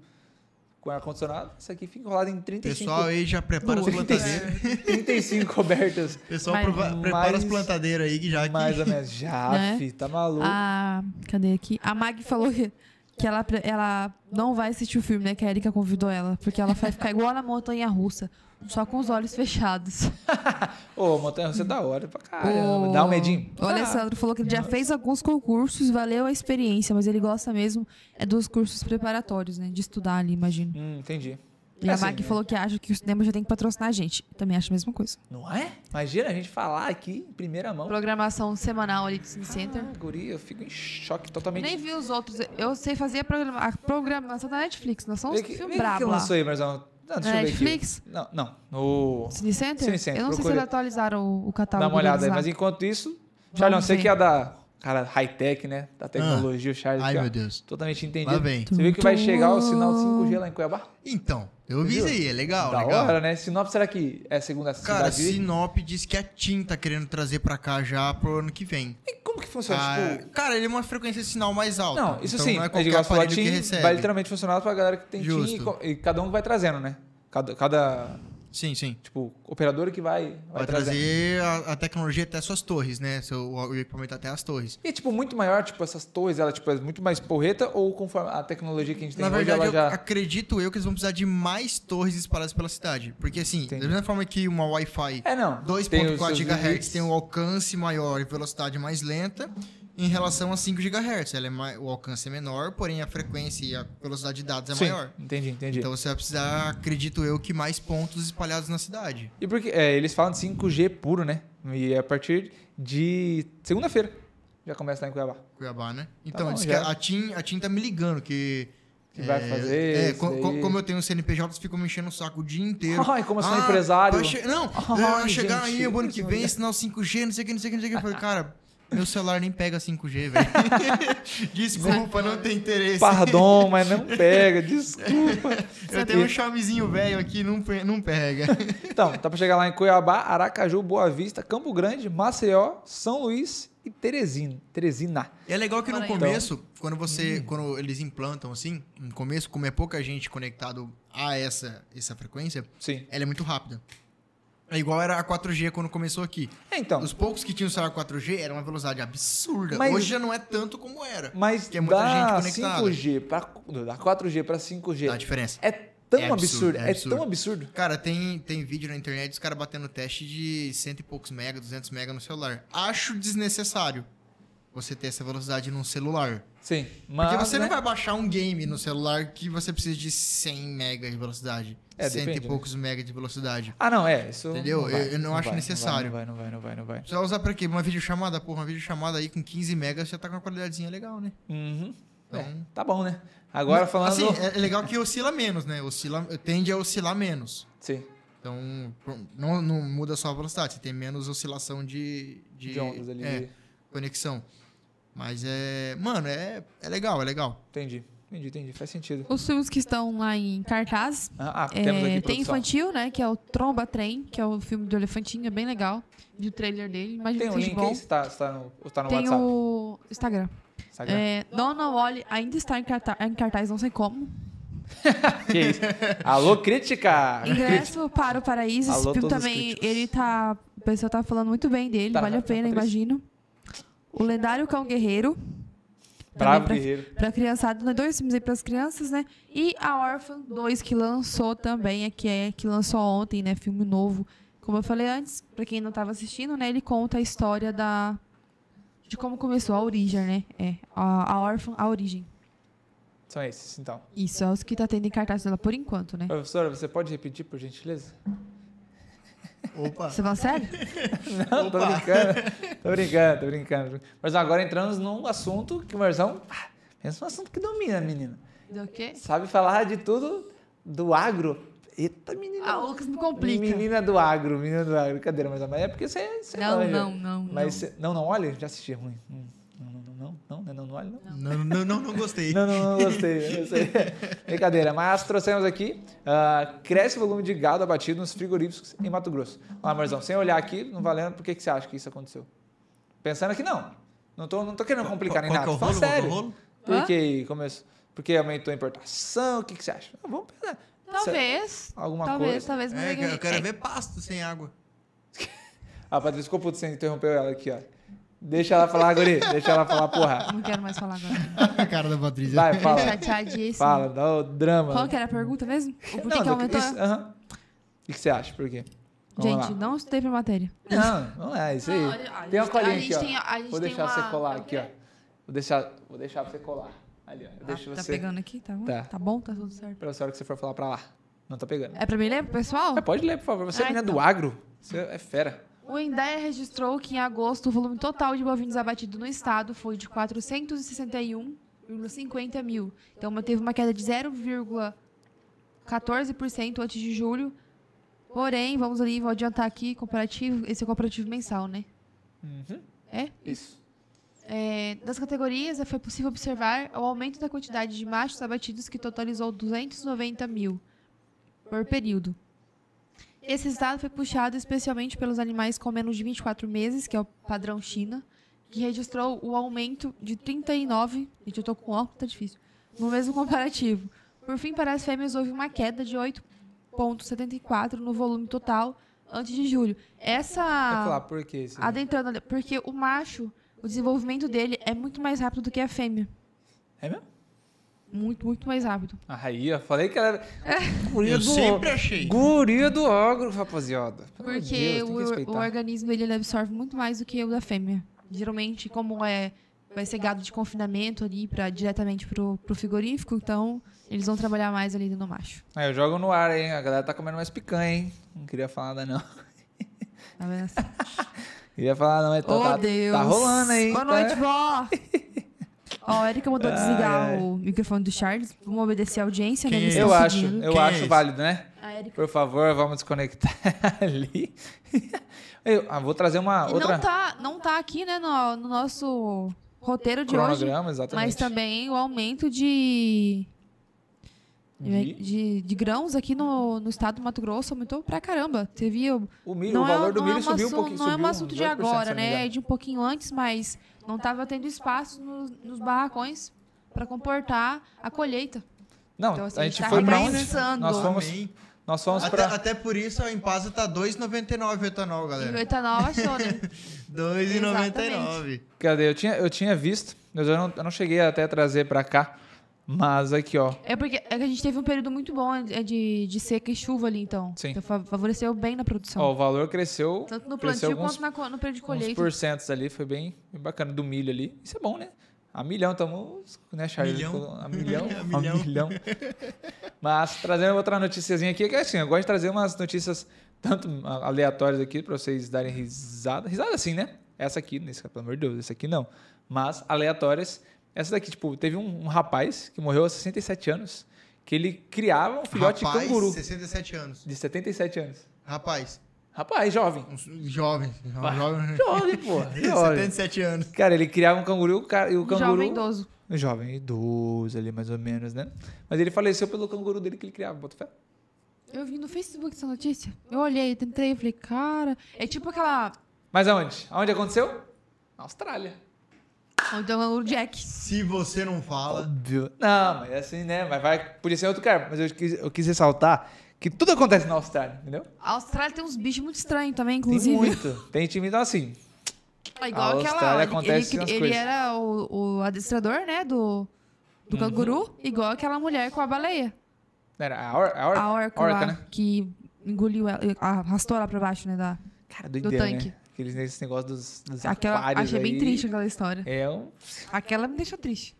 com ar-condicionado. Isso aqui fica enrolado em 35... Pessoal aí já prepara as plantadeiras. 35 cobertas. Pessoal, Mas- prova- prepara as plantadeiras aí que já que... Mais ou menos. Já, Né? fi, tá maluco. A, cadê aqui? A Mag falou que, que ela, ela não vai assistir o filme, né? Que a Erika convidou ela. Porque ela vai ficar igual na montanha russa, só com os olhos fechados. Ô, Montanha Russa é da hora pra caramba. O- Dá um medinho? O Alessandro falou que ele já fez alguns concursos, valeu a experiência, mas ele gosta mesmo é dos cursos preparatórios, né? De estudar ali, imagino. Hum, entendi. E a Assim, Mag falou que acha que o cinema já tem que patrocinar a gente. Também acho a mesma coisa. Não é? Imagina a gente falar aqui em primeira mão. Programação semanal ali do Cine Center. Ah, guri, eu fico em choque totalmente. Nem vi os outros. Eu sei fazer a, programa- a programação da Netflix. Nós somos que, filme que brabo lá. lançou aí, Marzão. Não, deixa Na eu ver aqui. Netflix? Não, não. No... Cine Center? Cine Center, Eu não sei se eles atualizaram o, o catálogo. Dá uma olhada aí. Mas enquanto isso, Charlie, você ver. que é da cara high-tech, né? Da tecnologia, o Charlie. Ah. Ai, aqui, ó, meu Deus. Totalmente entendido. Lá vem. Você viu que vai chegar o sinal 5G lá em Cuiabá? Então, eu vi aí, é legal, da legal. hora, né? Sinop, será que é a segunda Cara, cidade? Sinop diz que a TIM tá querendo trazer pra cá já pro ano que vem. E como que funciona? Ah, tipo... cara, ele é uma frequência de sinal mais alta. Não, isso então sim. Não é qualquer aparelho que TIM recebe. vai literalmente funcionar pra galera que tem TIM e, Justo. e cada um vai trazendo, né? Cada, cada Sim, sim. tipo, operador que vai, vai, Vai trazendo. trazer a, a tecnologia até suas torres, né? Seu, o equipamento até as torres. E, tipo, muito maior, tipo, essas torres, ela, tipo, é muito mais porreta ou conforme a tecnologia que a gente tem Na hoje, verdade, ela eu já... acredito eu que eles vão precisar de mais torres espalhadas pela cidade. Porque, assim, Entendi. da mesma forma que uma Wi-Fi É, não. Tem os 2.4 seus GHz tem um alcance maior e velocidade mais lenta em relação a 5 GHz. Ela é o alcance é menor, porém a frequência e a velocidade de dados é Sim, maior. entendi, entendi. Então você vai precisar, acredito eu, que mais pontos espalhados na cidade. E porque é, eles falam de 5G puro, né? E é a partir de segunda-feira já começa lá em Cuiabá. Cuiabá, né? Então, bom, diz já. que a TIM, a TIM tá me ligando que. Que vai fazer É, co- co- daí. como eu tenho CNPJ, eles ficam me enchendo o saco o dia inteiro. Ai, como eu sou Ah, empresário. che- Não, Ai, chegar gente, aí o ano que vem, é- sinal 5G, não sei o que, não sei o que, não sei o que. Eu falei, cara, meu celular nem pega 5G, velho. Desculpa, não tem interesse. Pardon, mas não pega, desculpa. Eu tenho um charmezinho velho aqui, não, pe- não pega. Então, tá pra chegar lá em Cuiabá, Aracaju, Boa Vista, Campo Grande, Maceió, São Luís e Teresina. Teresina. É legal que no começo, quando Hum. você, quando eles implantam assim, no começo, como é pouca gente conectado a essa, essa frequência, Sim. ela é muito rápida. É igual era a 4G quando começou aqui. É, então. Os poucos que tinham celular 4G era uma velocidade absurda. Mas- Hoje já não é tanto como era. Mas que é muita da gente conectada. 5G pra, da 4G pra 5G Dá a diferença. é tão É absurdo, absurdo, é, é absurdo. tão absurdo. Cara, tem, tem vídeo na internet dos caras batendo teste de cento e poucos mega, 200 mega no celular. Acho desnecessário você ter essa velocidade num celular. Sim, mas Porque você né? não vai baixar um game no celular que você precisa de 100 mega de velocidade. É, Cento depende, e né? poucos mega de velocidade. Ah, não, é, isso Entendeu? vai, Eu- eu não acho vai, necessário. Não vai, não vai, não vai, não vai. Você vai usar pra quê? Uma videochamada? Porra, uma videochamada aí com 15 megas já tá com uma qualidadezinha legal, né? Uhum. É, Então- tá bom, né? Agora falando... Assim, é é legal que oscila menos, né? Oscila, tende a oscilar menos. Sim, Então, não, não muda só a velocidade, você tem menos oscilação de, de, de ondas ali. é, conexão. Mas é. Mano, é, é legal, é legal. Entendi, entendi, entendi. Faz sentido. Os filmes que estão lá em cartaz. Ah, ah, é, temos aqui tem infantil, né? Que é o Tromba Trem, que é o filme do elefantinho, é bem legal. Vi o trailer dele, imagina Tem um link bom. aí? Você tá, você tá no, tá no Tem WhatsApp? o Instagram. Instagram? É, Dona Wally ainda está em cartaz, em cartaz, não sei como. Que isso? Alô, crítica! Ingresso para o Paraíso. Esse Alô, filme todos os também, ele tá. O pessoal tá falando muito bem dele, Tá, vale a tá, pena, imagino. O lendário Cão Guerreiro. Bravo pra, guerreiro. Pra criançada, né, dois filmes aí pras crianças, né? E a Orphan 2, que lançou também, é, que é que lançou ontem, né? Filme novo. Como eu falei antes, pra quem não tava assistindo, né? Ele conta a história da. De como começou a origem, né? É. A, a Orphan, a origem. São esses, então. Isso, é os que tá tendo em cartaz dela por enquanto, né? Professora, você pode repetir, por gentileza? Opa! Você fala sério? Não, tô brincando. Tô brincando, tô brincando. Mas agora entramos num assunto que o Marzão... ah, Pensa um assunto que domina, menina. Do quê? Sabe falar de tudo do agro. Eita, menina. Ah, o Lucas me complica. Menina do agro, menina do agro. Brincadeira, mas é porque você, você Não, não, não, Mas não. você- não, não, olha, já assisti, é ruim. Hum, Não, não, não, não, não, Não, não, não olha, não. Não, não, não, não gostei. Não, não, não gostei. Não gostei. Brincadeira, mas trouxemos aqui. ah, cresce o volume de gado abatido nos frigoríficos em Mato Grosso. Ó, Marzão, sem olhar aqui, não valendo, por que, que você acha que isso aconteceu? Pensando que não. Não tô, não tô querendo complicar nem Qual nada. é Qual que é sério. o rolo? Por Hã? que começou? Porque aumentou a importação? O que, que você acha? Ah, vamos pensar. Talvez. Alguma talvez, coisa? talvez. mas É, eu quero é- ver pasto sem água. Ah, a Patrícia ficou puta, você interrompeu ela aqui, ó. Deixa ela falar, Guri. Deixa ela falar, porra. Não quero mais falar agora. A cara da Patrícia. Vai, fala. Chateadíssimo. Fala, dá o drama. Qual que era a pergunta mesmo? O por que, Não, que do aumentou? isso- aham. O que, você acha? Por quê? Vamos Gente, lá. não estudei pra matéria. Não, não é isso aí. Não, tem uma colinha aqui, ó. tem- a gente Vou tem deixar uma- você colar é aqui, ó. Vou deixar, vou deixar você colar. Ali, ó. Eu Ah, deixo tá você. pegando aqui? Tá bom? Tá. Tá bom? Tá tudo certo. Pra você, a hora que você for falar pra lá. Não tá pegando. É pra mim ler pro pessoal? Mas pode ler, por favor. Você é Ah, menina então. do agro. Você é fera. O Embraer registrou que em agosto o volume total de bovinos abatido no estado foi de 461,50 mil. Então teve uma queda de 0,14% antes de julho. Porém, vamos ali, vou adiantar aqui, comparativo, esse é o comparativo mensal, né? Uhum. É? Isso. É, das categorias, foi possível observar o aumento da quantidade de machos abatidos, que totalizou 290 mil por período. Esse resultado foi puxado especialmente pelos animais com menos de 24 meses, que é o padrão China, que registrou o aumento de 39, gente, eu tô com óculos, tá difícil, no mesmo comparativo. Por fim, para as fêmeas, houve uma queda de 8,74 no volume total antes de julho. Essa... Vai falar por quê? Adentrando porque o macho, o desenvolvimento dele é muito mais rápido do que a fêmea. É mesmo? Muito, muito mais rápido. Aí, ó. Falei que ela era. Guria Eu do- sempre achei. Guria do agro, rapaziada. Pelo Porque Deus, o, o organismo ele absorve muito mais do que o da fêmea. Geralmente, como é vai ser gado de confinamento ali para diretamente pro, pro frigorífico, então eles vão trabalhar mais ali no macho. Aí eu jogo no ar, hein? A galera tá comendo mais picanha, hein? Não queria falar nada, não. Tá vendo? assim? Queria falar, não, mas tá, oh, tá, Deus! tá rolando aí. Boa tá? noite, vó! Ó, a Erika mandou Ai, desligar ai. o microfone do Charles. Vamos obedecer a audiência, né? Eles é Eu acho, seguindo. eu Quem é acho esse? válido, né? Por favor, vamos desconectar ali. Eu ah, vou trazer uma E outra não tá, não tá aqui, né, no, no nosso roteiro de hoje. exatamente. Mas também o aumento de, de, De- de- de grãos aqui no, no estado do Mato Grosso aumentou pra caramba. Teve o, O milho, não o é, valor do não milho é um subiu um assunto- pouquinho. Não é um assunto de 8%, agora, né? É de um pouquinho antes, mas não estava tendo espaço nos, nos barracões para comportar a colheita. Não, Então, assim, a a gente gente tá foi pra onde? Nós fomos, Amém. nós fomos Até, pra... até por isso a Impasa tá 2,99 o etanol, E o galera. etanol achou, né? 2,99. Cadê? Eu tinha, eu tinha visto, mas eu não, eu não cheguei até a trazer pra cá. Mas aqui, ó. É porque é que a gente teve um período muito bom é de, de seca e chuva ali, então. Sim. Então fa- favoreceu bem na produção. Ó, o valor cresceu. Tanto no cresceu plantio alguns, quanto na no período de colheita. porcentos ali, foi bem, bem bacana do milho ali. Isso é bom, né? A milhão, estamos, né, Charles? Milhão. A milhão. A a milhão. Mas trazendo outra noticiazinha aqui, que é assim, eu gosto de trazer umas notícias tanto aleatórias aqui pra vocês darem risada. Risada assim, né? Essa aqui, nesse, pelo amor de Deus, essa aqui não. Mas aleatórias. Essa daqui, tipo, teve um, um rapaz que morreu aos 67 anos, que ele criava um filhote Rapaz, de canguru 67 anos. de 77 anos. Rapaz, Rapaz, jovem. um jovem. Jovem. Jovem, pô. Jovem. 77 anos. Cara, ele criava um canguru e o ca- o canguru. jovem idoso. Um jovem idoso ali, mais ou menos, né? Mas ele faleceu pelo canguru dele que ele criava, bota fé. Eu vi no Facebook essa notícia. Eu olhei, entrei e falei, cara. É tipo aquela. Mas aonde? Aonde aconteceu? Na Austrália. Onde é o Jack. Se você não fala. Óbvio. Não, mas é assim, né? Mas vai. Podia ser outro cara. Mas eu quis, eu quis ressaltar que tudo acontece na Austrália, entendeu? A Austrália tem uns bichos muito estranhos também, Tem inclusive. muito. Tem time, então assim. É igual A aquela. Austrália ele- acontece ele ele era o, o adestrador, né? Do, do Uhum. canguru, igual aquela mulher com a baleia. Era a, or, a, or, a orca, orca, lá, né? que engoliu ela, arrastou ela pra baixo, né? Da, Cara, doideira, tanque. né? Aqueles esse negócio dos, dos aquela, achei bem aí. triste aquela história. É um... Aquela me deixou triste.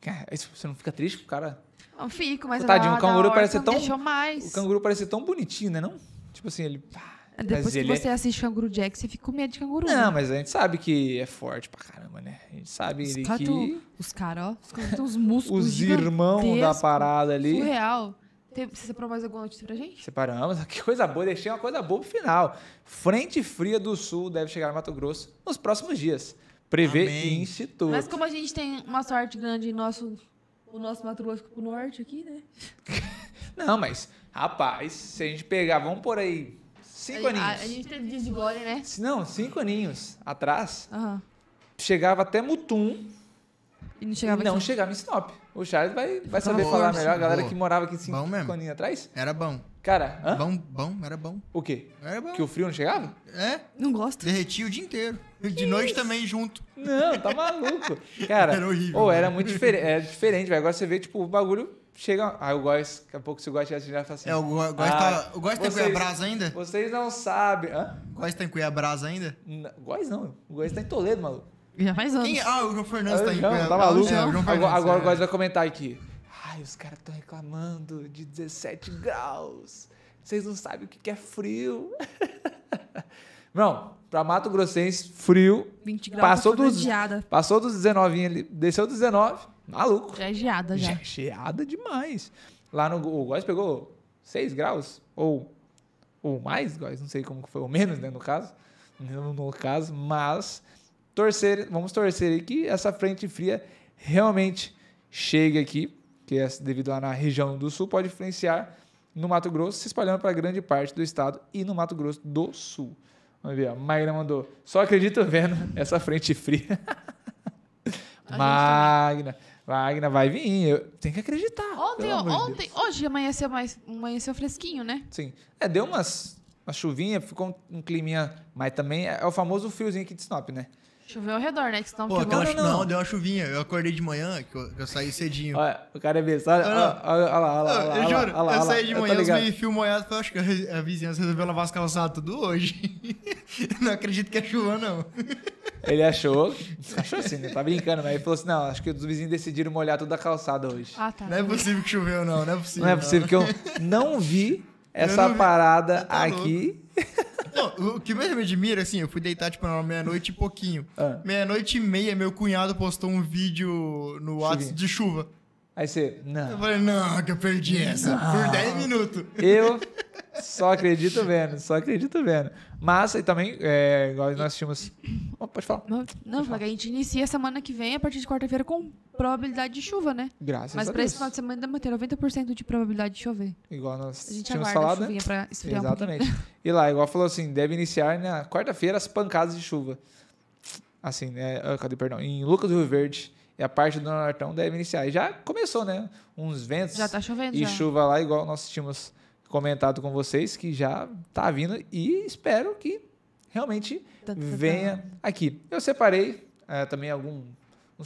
Cara, isso- você não fica triste com o cara? Não fico, mas Tadinho, o canguru parece tão- deixou mais. O canguru parece tão bonitinho, né? Não? Tipo assim, ele... pá, Depois mas que é- você assiste Canguru Jack, você fica com medo de canguru. Não, né? mas a gente sabe que é forte pra caramba, né? A gente sabe Os ele caras que... Os caras, ó. Os caras têm uns músculos Os irmãos da parada ali. Surreal. Tem, você separou mais alguma notícia pra gente? Separamos, que coisa boa, deixei uma coisa boa pro final. Frente fria do sul deve chegar a Mato Grosso nos próximos dias. Prevê Amém. e institui. Mas como a gente tem uma sorte grande em nosso, o nosso Mato Grosso pro norte aqui, né? Não, mas, rapaz, se a gente pegar, vamos por aí, cinco a, aninhos. a, a gente teve dias de glória, né? Não, cinco aninhos atrás, Aham. chegava até Mutum E não e chegava não aqui. chegava em Sinop. O Charles vai, vai saber falar melhor, a galera boa. que morava aqui cinco, aninhos atrás. Era bom. Cara, hã? Bom, bom, era bom. o quê? Era bom. Que o frio não chegava? É, Não gosto. derretia o dia inteiro. De noite também junto. Não, tá maluco. Cara, Era horrível, Ou era muito diferente. Era diferente, velho. Agora você vê, tipo, o bagulho chega. Ah, o Góis, daqui a pouco se o Góis já fala assim. É, o Góis ah, tá, o Góis tá em Cuiabras ainda? Vocês não sabem. Hã? O Góis tá em Cuiabras ainda? N- Góis não. O Góis tá em Toledo, maluco. Já faz anos. Quem? Ah, o João Fernandes tá em João, Cuiabras. tá maluco? É, o João agora Fernandes, agora é. o Góis vai comentar aqui. Ai, os caras estão reclamando de 17 graus. Vocês não sabem o que que é frio. Não, pra Mato Grossense, frio. 20 graus. Passou tá dos- geada. Passou dos 19 ali, desceu dos 19. Maluco. Já é geada, já. Ge- Geada demais. Lá no o Góis pegou 6 graus ou ou mais, Góis, não sei como que foi, ou menos, né, no caso. No caso, mas torcer, vamos torcer que essa frente fria realmente chegue aqui, que é devido lá na região do sul pode influenciar no Mato Grosso, se espalhando para grande parte do estado e no Mato Grosso do sul. Vamos ver, a Magna mandou. Só acredito vendo essa frente fria. Magna, Magna vai vir. Eu, tem que acreditar. Ontem, ontem, Deus. hoje amanheceu mais, amanheceu fresquinho, né? Sim. É, deu umas, uma chuvinha, ficou um, um climinha, mas também é, é o famoso friozinho aqui de Sinop, né? Choveu ao redor, né? Que senão Pô, aquela, não, não, não. deu uma chuvinha. Eu acordei de manhã, que eu, que eu saí cedinho. Olha, o cara é besta. Olha, olha, olha, olha lá, olha lá, olha eu olha lá, juro, olha eu saí de Eu manhã, os meio fio molhado, eu acho que a, vizinhança resolveu lavar as calçadas tudo hoje. não acredito que é chuva, não. Ele achou, achou assim, né? Tá brincando, mas ele falou assim: não, acho que os vizinhos decidiram molhar toda a calçada hoje. Ah, tá. Não é possível que choveu, não. Não é possível. Não é possível que eu não vi essa não vi. parada Tá aqui. Não, o que mais me admira, assim, eu fui deitar, tipo, na meia-noite e pouquinho. Ah. Meia-noite e meia, meu cunhado postou um vídeo no WhatsApp de chuva. Aí você, Eu não. falei, não, que eu perdi essa. Por 10 minutos. Eu só acredito vendo, só acredito vendo. Mas e também, é, igual nós tínhamos. Oh, pode falar. Não, não porque a gente inicia semana que vem, a partir de quarta-feira, com probabilidade de chuva, né? Graças Mas a Deus. esse final de semana ainda manter 90% de probabilidade de chover. Igual nós A gente tínhamos falado, né? pra esfriar um. Exatamente. e lá, igual falou assim, deve iniciar na quarta-feira as pancadas de chuva. Assim, né? ah, Cadê, perdão? Em Lucas do Rio Verde. E a parte do Nortão deve iniciar. E já começou, né? Uns ventos Já tá chovendo, e já. chuva lá, igual nós tínhamos comentado com vocês, que já tá vindo e espero que realmente Tá, tá, tá. venha aqui. Eu separei eh, também alguns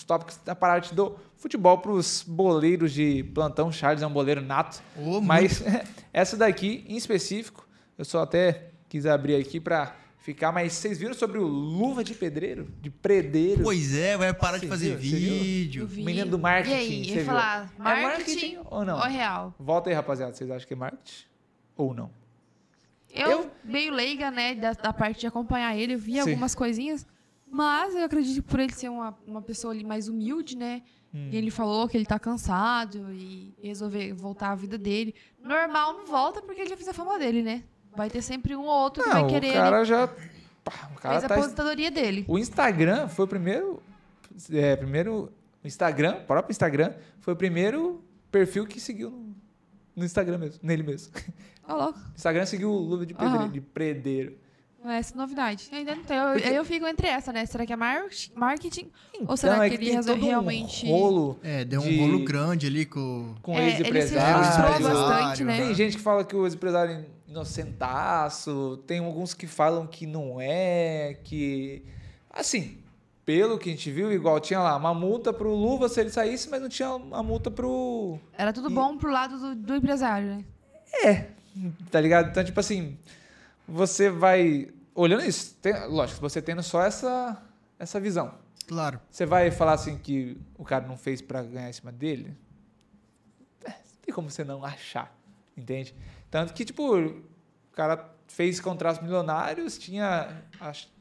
tópicos da parte do futebol para os boleiros de plantão. Charles é um boleiro nato. Ô, Mas essa daqui, em específico, eu só até quis abrir aqui para ficar, mas vocês viram sobre o luva de pedreiro? De predeiro? Pois é, vai parar de fazer viu? Vídeo. vi. O menino do marketing, E aí, ia falar, É marketing, marketing ou não? ou real? Volta aí, rapaziada. Vocês acham que é marketing ou não? Eu, Eu- meio leiga, né, da, da parte de acompanhar ele, eu vi Sim. algumas coisinhas, mas eu acredito que por ele ser uma, uma pessoa ali mais humilde, né, Hum. e ele falou que ele tá cansado e resolver voltar à vida dele. Normal não volta porque ele já fez a fama dele, né? Vai ter sempre um ou outro que Não, vai querer o cara ele. já... Pá, o cara Fez a tá... aposentadoria dele. O Instagram foi o primeiro... É, primeiro... O Instagram, o próprio Instagram, foi o primeiro perfil que seguiu no, no Instagram mesmo, nele mesmo. O Instagram seguiu o luva de pedreiro. Aham. De predeiro. É essa novidade. Eu ainda não tenho. Eu, Porque- eu fico entre essa, né? Será que é mar- marketing? Ou Então, será é que ele tem resol- todo um realmente- rolo É, deu um de- rolo grande ali com... com É, ele se ex-empresários. frustrou Empresário, bastante, né? Tem gente que fala que o ex-empresário é inocentaço, tem alguns que falam que não é, que. Assim, pelo que a gente viu, igual tinha lá uma multa pro Luva se ele saísse, mas não tinha uma multa pro. Era tudo E- bom pro lado do, do empresário, né? Tá ligado? Então, tipo assim, você vai. Olhando isso, tem- lógico, você tendo só essa, essa visão. Claro. Você vai falar assim que o cara não fez pra ganhar em cima dele? É, não tem como você não achar, entende? Tanto que, tipo, o cara fez contratos milionários, tinha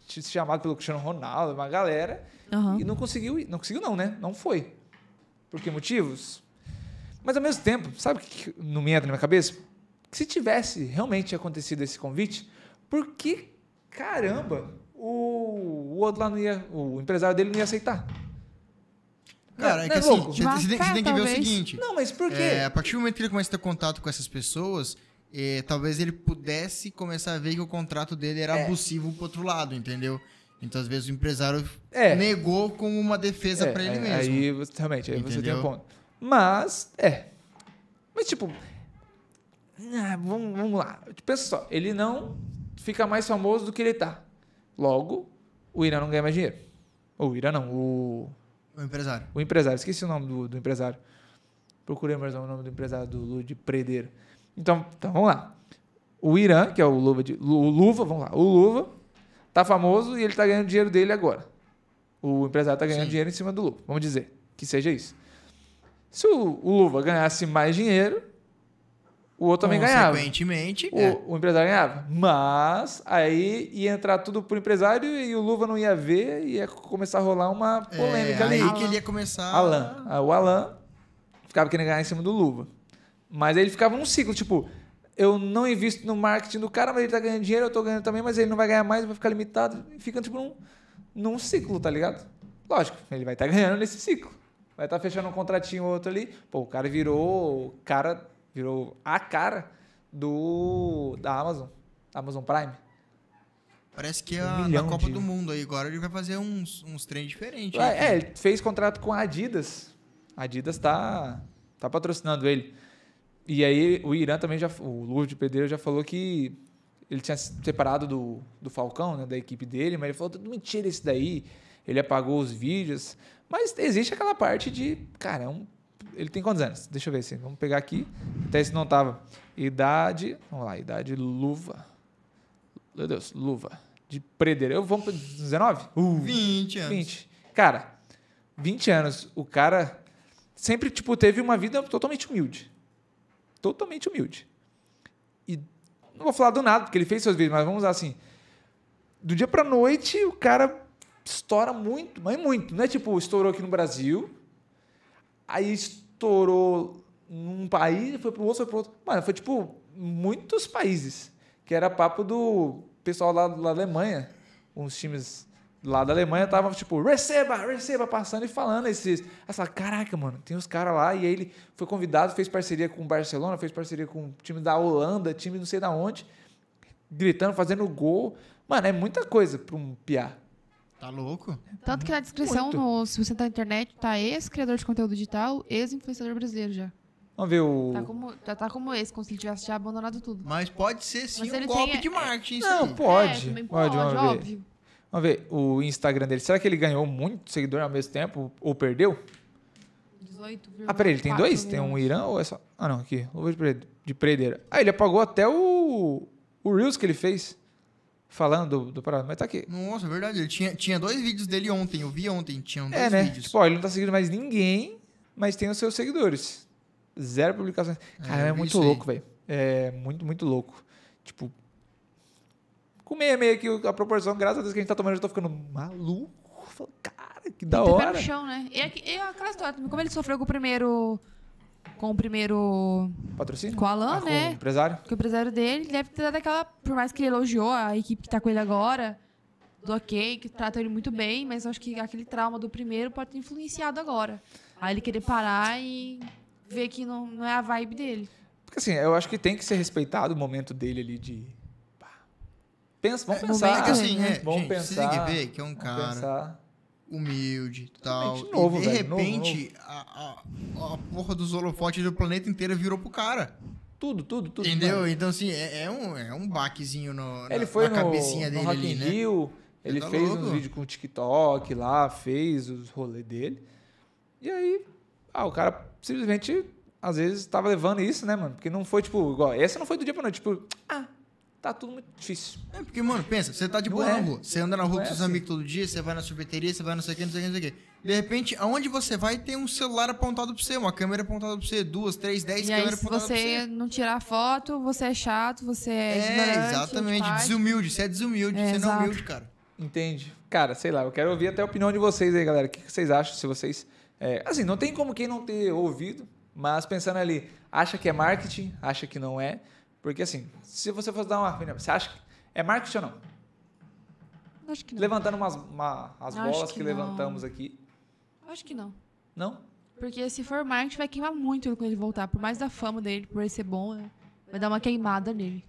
se chamado pelo Cristiano Ronaldo, uma galera, Aham. e não conseguiu. Não conseguiu não, né? Não foi. Por que motivos? Mas ao mesmo tempo, sabe o que que não me entra na minha cabeça? Se tivesse realmente acontecido esse convite, por que caramba o, o outro lá não ia. O empresário dele não ia aceitar. Cara, é não que é assim, louco? você, você tem, você tem que ver o Talvez. seguinte. Não, mas por quê? É, a partir do momento que ele começa a ter contato com essas pessoas, é, talvez ele pudesse começar a ver que o contrato dele era É. abusivo pro outro lado, entendeu? Então, às vezes, o empresário É. negou como uma defesa É, pra ele é, mesmo. Aí realmente, aí você tem um ponto. Mas, é. Mas, tipo. Ah, vamos, vamos lá. Pensa só, ele não fica mais famoso do que ele tá. Logo, o Irã não ganha mais dinheiro. Ou o Irã não, o, O empresário. o empresário. Esqueci o nome do, do empresário. Procurei mais o nome do empresário do Lu de Predeiro. Então, então, vamos lá. O Irã, que é o Luva, de, o Luva, vamos lá. O Luva tá famoso e ele tá ganhando dinheiro dele agora. O empresário tá ganhando Sim. dinheiro em cima do Luva. Vamos dizer que seja isso. Se o, o Luva ganhasse mais dinheiro, o outro também ganhava. Consequentemente, O, é. o empresário ganhava. Mas aí ia entrar tudo pro empresário e o Luva não ia ver e ia começar a rolar uma polêmica é, ali. aí que ele ia começar... Alan. O Alan ficava querendo ganhar em cima do Luva. Mas aí ele ficava num ciclo, tipo, eu não invisto no marketing do cara, mas ele tá ganhando dinheiro, eu tô ganhando também, mas ele não vai ganhar mais, vai ficar limitado. Fica, tipo, num, num ciclo, tá ligado? Lógico, ele vai estar ganhando nesse ciclo. Vai estar fechando um contratinho ou outro ali. Pô, o cara virou o cara, virou a cara do da Amazon, da Amazon Prime. Parece que é Um a, na Copa de- do Mundo aí. Agora ele vai fazer uns, uns trem diferentes. É, é, ele fez contrato com a Adidas. A Adidas tá, tá patrocinando ele. E aí o Irã também já. O Lourdes de Pedreiro já falou que ele tinha se separado do, do Falcão, né, da equipe dele, mas ele falou tudo mentira esse daí. Ele apagou os vídeos. Mas existe aquela parte de. Cara, é um, ele tem quantos anos? Deixa eu ver se. Vamos pegar aqui. Até se não tava. Idade. Vamos lá, idade luva. Meu Deus, luva. De Predeiro. Eu vou para 19? Uh, 20 anos. 20. Cara, 20 anos, o cara sempre, tipo, teve uma vida totalmente humilde. Totalmente humilde. E não vou falar do nada, porque ele fez seus vídeos, mas vamos usar assim. Do dia pra noite, o cara estoura muito, mas muito. Não é tipo, estourou aqui no Brasil, aí estourou num país, foi pro outro, foi pro outro. Mano, foi tipo, muitos países. Que era papo do pessoal lá da Alemanha. Uns times lá da Alemanha estavam tipo, receba, receba, passando e falando esses. Fala, caraca, mano, tem os caras lá. E aí ele foi convidado, fez parceria com o Barcelona, fez parceria com o time da Holanda, time não sei da onde, gritando, fazendo gol. Mano, é muita coisa pra um piá. Tá louco? Tanto que na descrição, Muito. no- se você tá na internet, tá ex-criador de conteúdo digital, ex-influenciador brasileiro já. Vamos ver o. Tá como, já tá como esse, como se ele tivesse já abandonado tudo. Mas pode ser sim Mas um ele golpe tem- de marketing. isso Não, aí. pode. É, pode, pode, vamos ver. óbvio. Vamos ver o Instagram dele. Será que ele ganhou muito seguidor ao mesmo tempo ou perdeu? 18, Ah, peraí, ele tem dois? Tem um Irã ou é só. Ah, não, aqui. Luva de de Predeira. Ah, ele apagou até o. O Reels que ele fez. Falando do, do parado. Mas tá aqui. Nossa, é verdade. Ele tinha, tinha dois vídeos dele ontem. Eu vi ontem. Tinham dois É, né? vídeos. Tipo, ó, ele não tá seguindo mais ninguém, mas tem os seus seguidores. Zero publicações. Cara, eu é, vi muito louco, velho. É muito, muito louco. Tipo. Com meia meia aqui a proporção, graças a Deus que a gente tá tomando, eu já tô ficando maluco. Falo, Cara, que da Tem que ter pé hora. no chão, né? E, aqui- e aquela história, como ele sofreu com o primeiro. Com o primeiro. Patrocínio? Com o Alan, Ah, com né? o empresário? Com o empresário dele, deve ter dado aquela. Por mais que ele elogiou a equipe que tá com ele agora, do ok, que trata ele muito bem, mas acho que aquele trauma do primeiro pode ter influenciado agora. Aí ele querer parar e ver que não, não é a vibe dele. Porque assim, eu acho que tem que ser respeitado o momento dele ali de. Pensa, vamos É, pensar. momento É que assim, é, Vamos gente, você pensar, tem que ver que é um Vamos cara pensar. Humilde tal. Totalmente novo, e de velho, novo, repente, A, a, a porra dos holofotes do planeta inteiro virou pro cara. Tudo, tudo, tudo. entendeu? mano. Então, assim, é, é um, é um baquezinho no, na, Ele foi na no, cabecinha no dele Rock ali, in né? Rio, ele tá fez louco. uns vídeos com o TikTok lá, fez os rolês dele. E aí, ah, o cara simplesmente, às vezes, tava levando isso, né, mano? Porque não foi, tipo, igual, essa não foi do dia pra noite, tipo, ah, tá tudo muito difícil. É, porque, mano, pensa, você tá de boa é. na rua, você anda na rua Não com é seus assim. amigos todo dia, você vai na sorveteria, você vai não sei o que, não sei o que, não sei o que. De repente, aonde você vai, tem um celular apontado pra você, uma câmera apontada pra você, duas, três, dez E aí, câmeras se apontadas pra você você. não tirar foto, você é chato, você é. É, exatamente, desumilde, você é desumilde, É, você não é humilde, cara. Entende? Cara, sei lá, eu quero ouvir até a opinião de vocês aí, galera. O que que vocês acham? Se vocês. é, assim, não tem como quem não ter ouvido, mas pensando ali, acha que é marketing, acha que não é. Porque assim, se você fosse dar uma você acha que é marketing ou não? Acho que não. Levantando umas, uma- as Acho bolas que que, levantamos aqui. Acho que não. Não? Porque se for marketing, vai queimar muito ele quando ele voltar. Por mais da fama dele, por ele ser bom, né? vai dar uma queimada nele.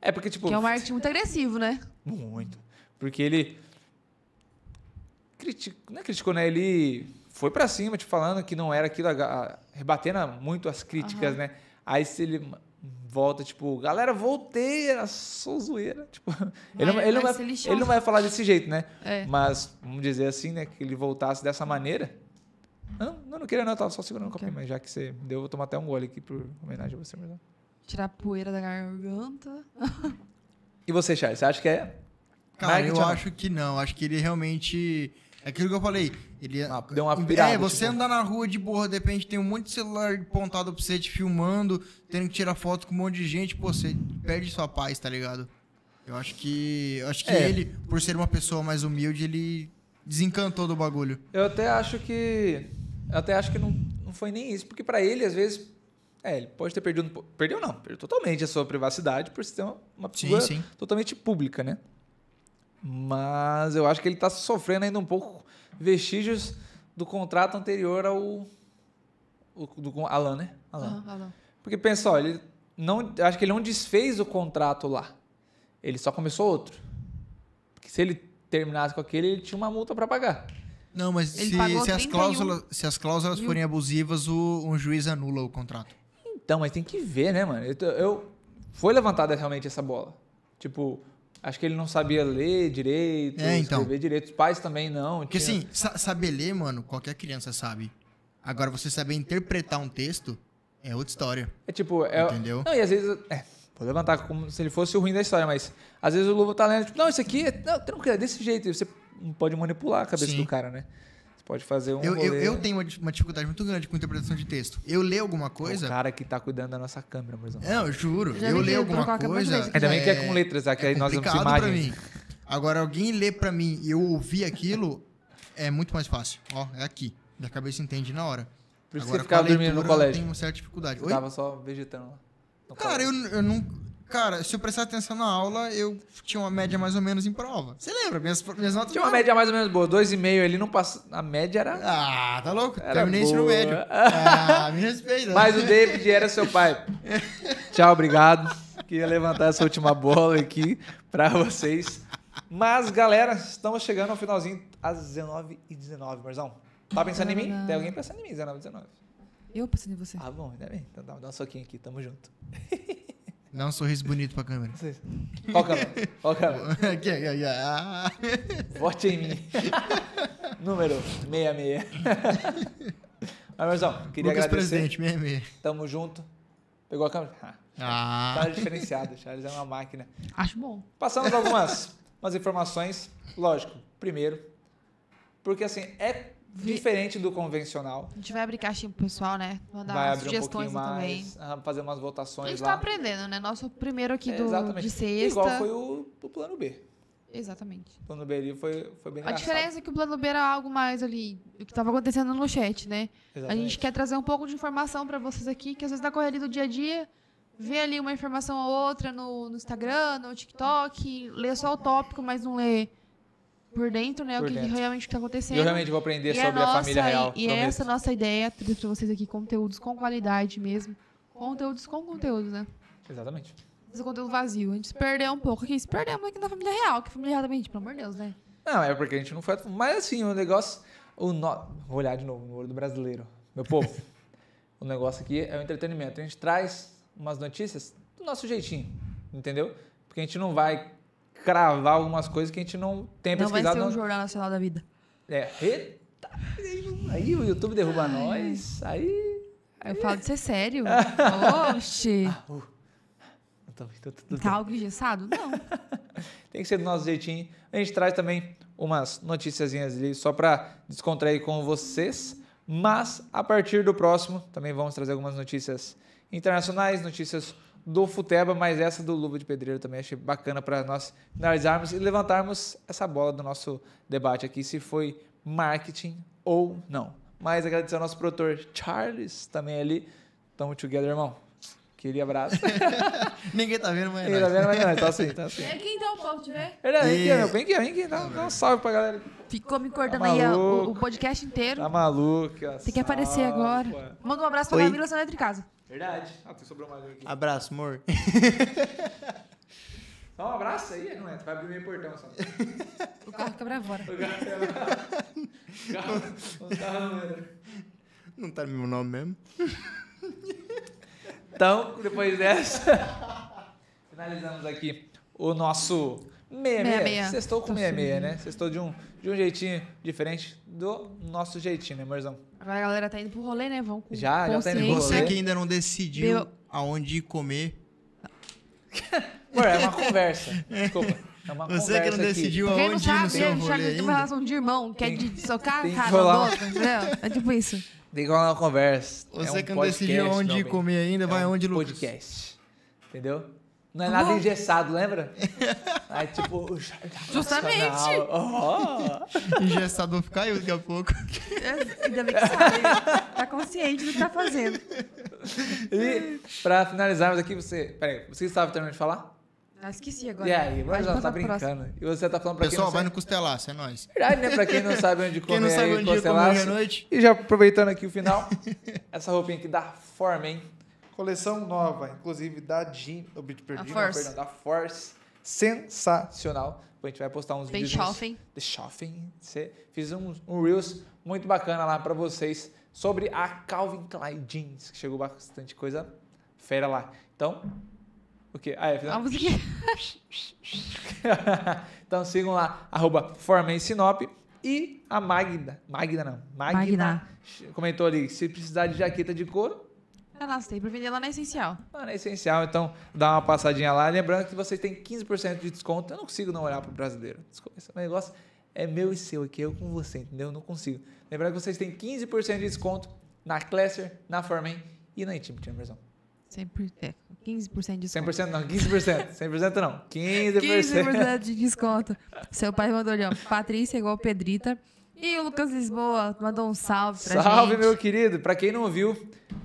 É porque, tipo. Que é um marketing muito agressivo, né? Muito. Porque ele. Critic... Não é criticou, né? Ele foi pra cima, te falando que não era aquilo, rebatendo muito as críticas, né? Aí se ele volta, tipo, galera, voltei, era só zoeira. Tipo, ele, não, Vai- ele, não vai vai, ser lixado. ele não vai falar desse jeito, né? É. Mas, vamos dizer assim, né? Que ele voltasse dessa maneira. Não, eu não queria, não, eu tava só segurando o copinho, Ok. mas já que você me deu, eu vou tomar até um gole aqui por homenagem a você, mas Tirar a poeira da garganta. E você, Charles, você acha que é. Cara, marketing eu não? acho que não. Acho que ele realmente. É aquilo que eu falei. Ele Ah, deu uma pirada, É, você tipo. andar na rua de boa, de repente tem um monte de celular apontado pra você te filmando, tendo que tirar foto com um monte de gente, pô, você perde sua paz, tá ligado? Eu acho que. Eu acho que É. ele, por ser uma pessoa mais humilde, ele desencantou do bagulho. Eu até acho que. Eu até acho que não, não foi nem isso, porque pra ele, às vezes. É, ele pode ter perdido. Perdeu não, perdeu totalmente a sua privacidade por ser uma, uma Sim, sim. totalmente pública, né? Mas eu acho que ele tá sofrendo ainda um pouco vestígios do contrato anterior ao. o- do com Alan, né? Alan. Ah, não. Porque pensa, ó, ele não, acho que ele não desfez o contrato lá. Ele só começou outro. Porque se ele terminasse com aquele, ele tinha uma multa pra pagar. Não, mas se, se as 31 cláusulas, se as cláusulas mil. forem abusivas, o, um juiz anula o contrato. Então, mas tem que ver, né, mano? Eu, eu- foi levantada realmente essa bola. Tipo, acho que ele não sabia ler direito, É, então. escrever direito. Os pais também não. Porque tinha- assim, sa- saber ler, mano, qualquer criança sabe. Agora, você saber interpretar um texto é outra história. É tipo, é, Entendeu? Não, e às vezes. É, vou levantar como se ele fosse o ruim da história, mas às vezes o Luva tá lendo, tipo, não, isso aqui é. Não, tranquilo, é desse jeito. E você não pode manipular a cabeça Sim. do cara, né? Você pode fazer um. Eu, eu, rolê- eu tenho uma, di- uma dificuldade muito grande com interpretação de texto. Eu leio alguma O coisa. cara que tá cuidando da nossa câmera, por exemplo. Não, eu juro. Já eu que leio alguma a câmera coisa. Ainda bem que é com letras, que aí nós vamos complicado pra imagens. mim. Agora, alguém lê pra mim e eu ouvir aquilo, é muito mais fácil. Ó, é aqui. Minha cabeça entende na hora. Por isso que Agora, você ficava dormindo no colégio. Eu tenho uma certa dificuldade. Você Oi? tava só vegetando lá. Cara, eu, eu não. Cara, se eu prestar atenção na aula, eu tinha uma média mais ou menos em prova. Você lembra? Minhas, minhas notas. Tinha uma média mais ou menos boa, dois e meio ali, não passa. A média era. Ah, tá louco? Era Terminei ensino boa. médio. Ah, me respeita. Mas o David era seu pai. Tchau, obrigado. Queria levantar essa última bola aqui pra vocês. Mas, galera, estamos chegando ao finalzinho às 19h19, Marzão. Tá pensando em mim? Tem alguém pensando em mim, 19h19. Eu pensando em você. Ah, bom, ainda bem. Então dá, dá um soquinho aqui, tamo junto. Dá um sorriso bonito pra câmera. Vocês- Qual câmera? Qual câmera? Aqui, aqui, aqui. Ah. Vote em mim. Número 66. Mas, Marzão, queria Lucas agradecer. Presidente, 66. Tamo junto. Pegou a câmera? Ah, Ah. tá diferenciado. Charles é uma máquina. Acho bom. Passamos algumas umas informações. Lógico, primeiro, porque assim, é diferente do convencional. A gente vai abrir caixinha pro pessoal, né? Mandar Vai abrir um sugestões pouquinho também. mais, ah, fazer umas A votações gente lá. tá aprendendo, né? Nosso primeiro aqui É, do, exatamente. de sexta. Igual foi o, o plano B. Exatamente. O plano B ali foi, foi bem A engraçado. diferença é que o plano B era algo mais ali, o que tava acontecendo no chat, né? A Exatamente. gente quer trazer um pouco de informação para vocês aqui, que às vezes na correria do dia a dia, vê ali uma informação ou outra no, no Instagram, no TikTok, lê só o tópico, mas não lê por dentro, né? Por o que dentro. realmente está acontecendo. Eu realmente vou aprender E é sobre a nossa- família real. E, e prometo. essa é a nossa ideia, trazer para vocês aqui conteúdos com qualidade mesmo. Conteúdos com conteúdos, né? Exatamente. Esse conteúdo vazio. A gente se perdeu um pouco aqui. Se perdemos aqui na família real, que a família real também, pelo amor de Deus, né? Não, é porque a gente não foi. Mas assim, o negócio. O no... Vou olhar de novo no olho do brasileiro. Meu povo, o negócio aqui é o entretenimento. A gente traz umas notícias do nosso jeitinho, entendeu? Porque a gente não vai cravar algumas coisas que a gente não tem Não vai pesquisado. ser um não- Jornal Nacional da Vida. É, eita, aí o YouTube derruba nós, aí... Eu falo de ser sério. Oxi. Uh, tô- tô- tô- Tá algo engessado? Não. Tem que ser do nosso jeitinho. A gente traz também umas noticiazinhas ali só para descontrair com vocês. Mas a partir do próximo também vamos trazer algumas notícias internacionais, notícias do Futeba, mas essa do Luva de Pedreiro também achei bacana para nós finalizarmos e levantarmos essa bola do nosso debate aqui, se foi marketing ou não. Mas agradecer ao nosso produtor Charles também ali. Tamo together, irmão. Aquele abraço. Ninguém tá vendo, mas é Ele tá vendo, mas não, tá assim, tá assim. Vem aqui então, povo, tiver. Verdade, vem aqui, meu. Vem aqui, vem aqui. Dá, dá um salve pra galera. Ficou me cortando Tá aí o, o podcast inteiro. Tá maluco. ó, Tem que aparecer agora. Manda um abraço pra Oi. Camila Soneto de casa. Verdade. Ah, tem sobrou mais um aqui. Abraço, amor. Só um abraço aí, não é? Tu vai abrir meio portão só. O carro quebra fora. O carro- carro não tá no meu nome mesmo. Então, depois dessa, finalizamos aqui o nosso 66. 66. Sextou com Tô 66, né? Sextou de um, de um jeitinho diferente do nosso jeitinho, né, amorzão? A galera tá indo pro rolê, né? Vão com Já, já tá indo pro rolê. Você que ainda não decidiu Meu- aonde ir comer. Pô, é uma conversa. Desculpa. É uma Você conversa que não aqui. decidiu Pra Quem não aonde ir no sabe, seu rolê tem uma ainda. relação de irmão, que é de socar tem a cara do outro, entendeu? É tipo isso. Tem que rolar uma conversa. Você é um que não decidiu podcast, aonde comer ainda, vai é um aonde, Lucas? podcast. Entendeu? Não é nada engessado, lembra? Aí, tipo... o Justamente. Oh. Engestador caiu daqui a pouco. É, Ainda bem que sabe. Tá consciente do que tá fazendo. E pra finalizarmos aqui, você... Peraí, você estava terminando de falar? Ah, esqueci agora. E aí, mas já passar tá brincando. E você tá falando pra Pessoal, quem vai não no Costelaço, é nóis. sabe... Verdade, né? Pra quem não sabe onde comer Quem não sabe aí, onde comer à noite. E já aproveitando aqui o final, essa roupinha aqui da Formen. Coleção nova, inclusive da Jean, oh, perdi, A não, perdão, da Force. Sensacional. A gente vai postar uns Bem vídeos. shopping. De shopping. Fiz um, um Reels muito bacana lá pra vocês sobre a Calvin Klein Jeans, que chegou bastante coisa fera lá. Então, o quê? Ah, é, fiz A musiquinha. então sigam lá, arroba Formen Sinop e a Magda. Magda não. Magna. Magna. Comentou ali, se precisar de jaqueta de couro, Lá, você tem pra vender lá na Essencial. mano, é essencial. Então dá uma passadinha lá. Lembrando que vocês têm 15% de desconto. Eu não consigo não olhar pro brasileiro. Desculpa, esse negócio é meu e seu aqui, eu com você, entendeu? Eu não consigo. Lembrando que vocês têm 15% de desconto na Classer, na Formen e na Intimate. Sempre é, 15% de desconto. 100% não, 15%. 100% não. 15%. 15% de desconto. Seu pai mandou ali, ó. Patrícia igual Pedrita. E o Lucas Lisboa mandou um salve pra Salve, gente. meu querido. Pra quem não viu,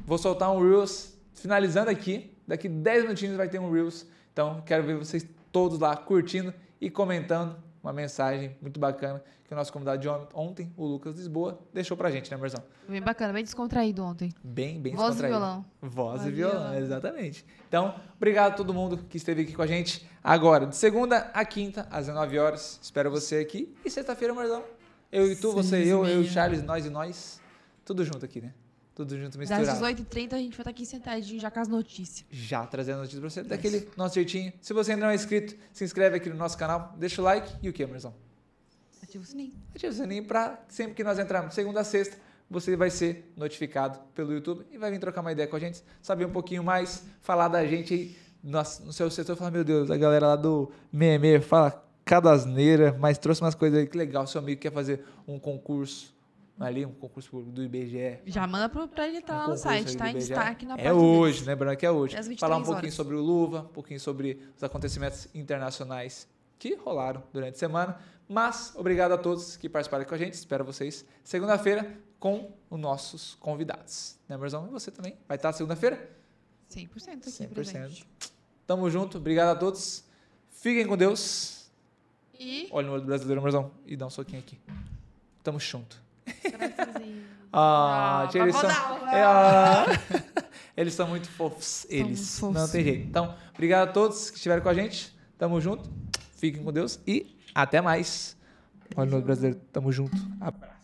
vou soltar um Reels finalizando aqui. Daqui 10 minutinhos vai ter um Reels. Então, quero ver vocês todos lá curtindo e comentando uma mensagem muito bacana que o nosso convidado de on- ontem, o Lucas Lisboa, deixou pra gente, né, Marzão? Bem bacana, bem descontraído ontem. Bem, bem Voz e descontraído. violão. Voz e Voz e violão, violão. exatamente. Então, obrigado a todo mundo que esteve aqui com a gente agora, de segunda a quinta, às 19 horas. Espero você aqui. E sexta-feira, Marzão. Eu e tu, você e Seis e eu, eu e. Charles, nós e nós. Tudo junto aqui, né? Tudo junto, Das misturado. 18h30 a gente vai estar aqui sentadinho já com as notícias. Já trazendo notícias pra você, daquele nosso jeitinho. Se você ainda não é inscrito, se inscreve aqui no nosso canal, deixa o like e o que, Marzão? Ativa o sininho. Ativa o sininho pra sempre que nós entrarmos, segunda a sexta, você vai ser notificado pelo YouTube e vai vir trocar uma ideia com a gente, saber um pouquinho mais, falar da gente aí no seu setor. Falar, meu Deus, a galera lá do meme fala cada asneira, mas trouxe umas coisas aí que legal. Seu amigo quer fazer um concurso ali, um concurso público do IBGE. Já manda pro, pra ele estar um lá no site, tá? do Em destaque na É hoje, deles. lembrando que é hoje. É às 23 Falar um pouquinho horas. sobre o Luva, um pouquinho sobre os acontecimentos internacionais que rolaram durante a semana. Mas obrigado a todos que participaram com a gente. Espero vocês segunda-feira com os nossos convidados. Né, Marzão? E você também? Vai estar segunda-feira? 100% aqui 100%. presente. Tamo junto. Obrigado a todos. Fiquem com Deus. E... Olha no olho do brasileiro, Marzão. E dá um soquinho aqui. Tamo junto. Ah, Ah, tia, eles mas são... É, ah. Eles são muito fofos, eles. Somos Não fofos. tem jeito. Então, obrigado a todos que estiveram com a gente. Tamo junto. Fiquem com Deus e até mais. Olha no brasileiro. Tamo junto. Abraço.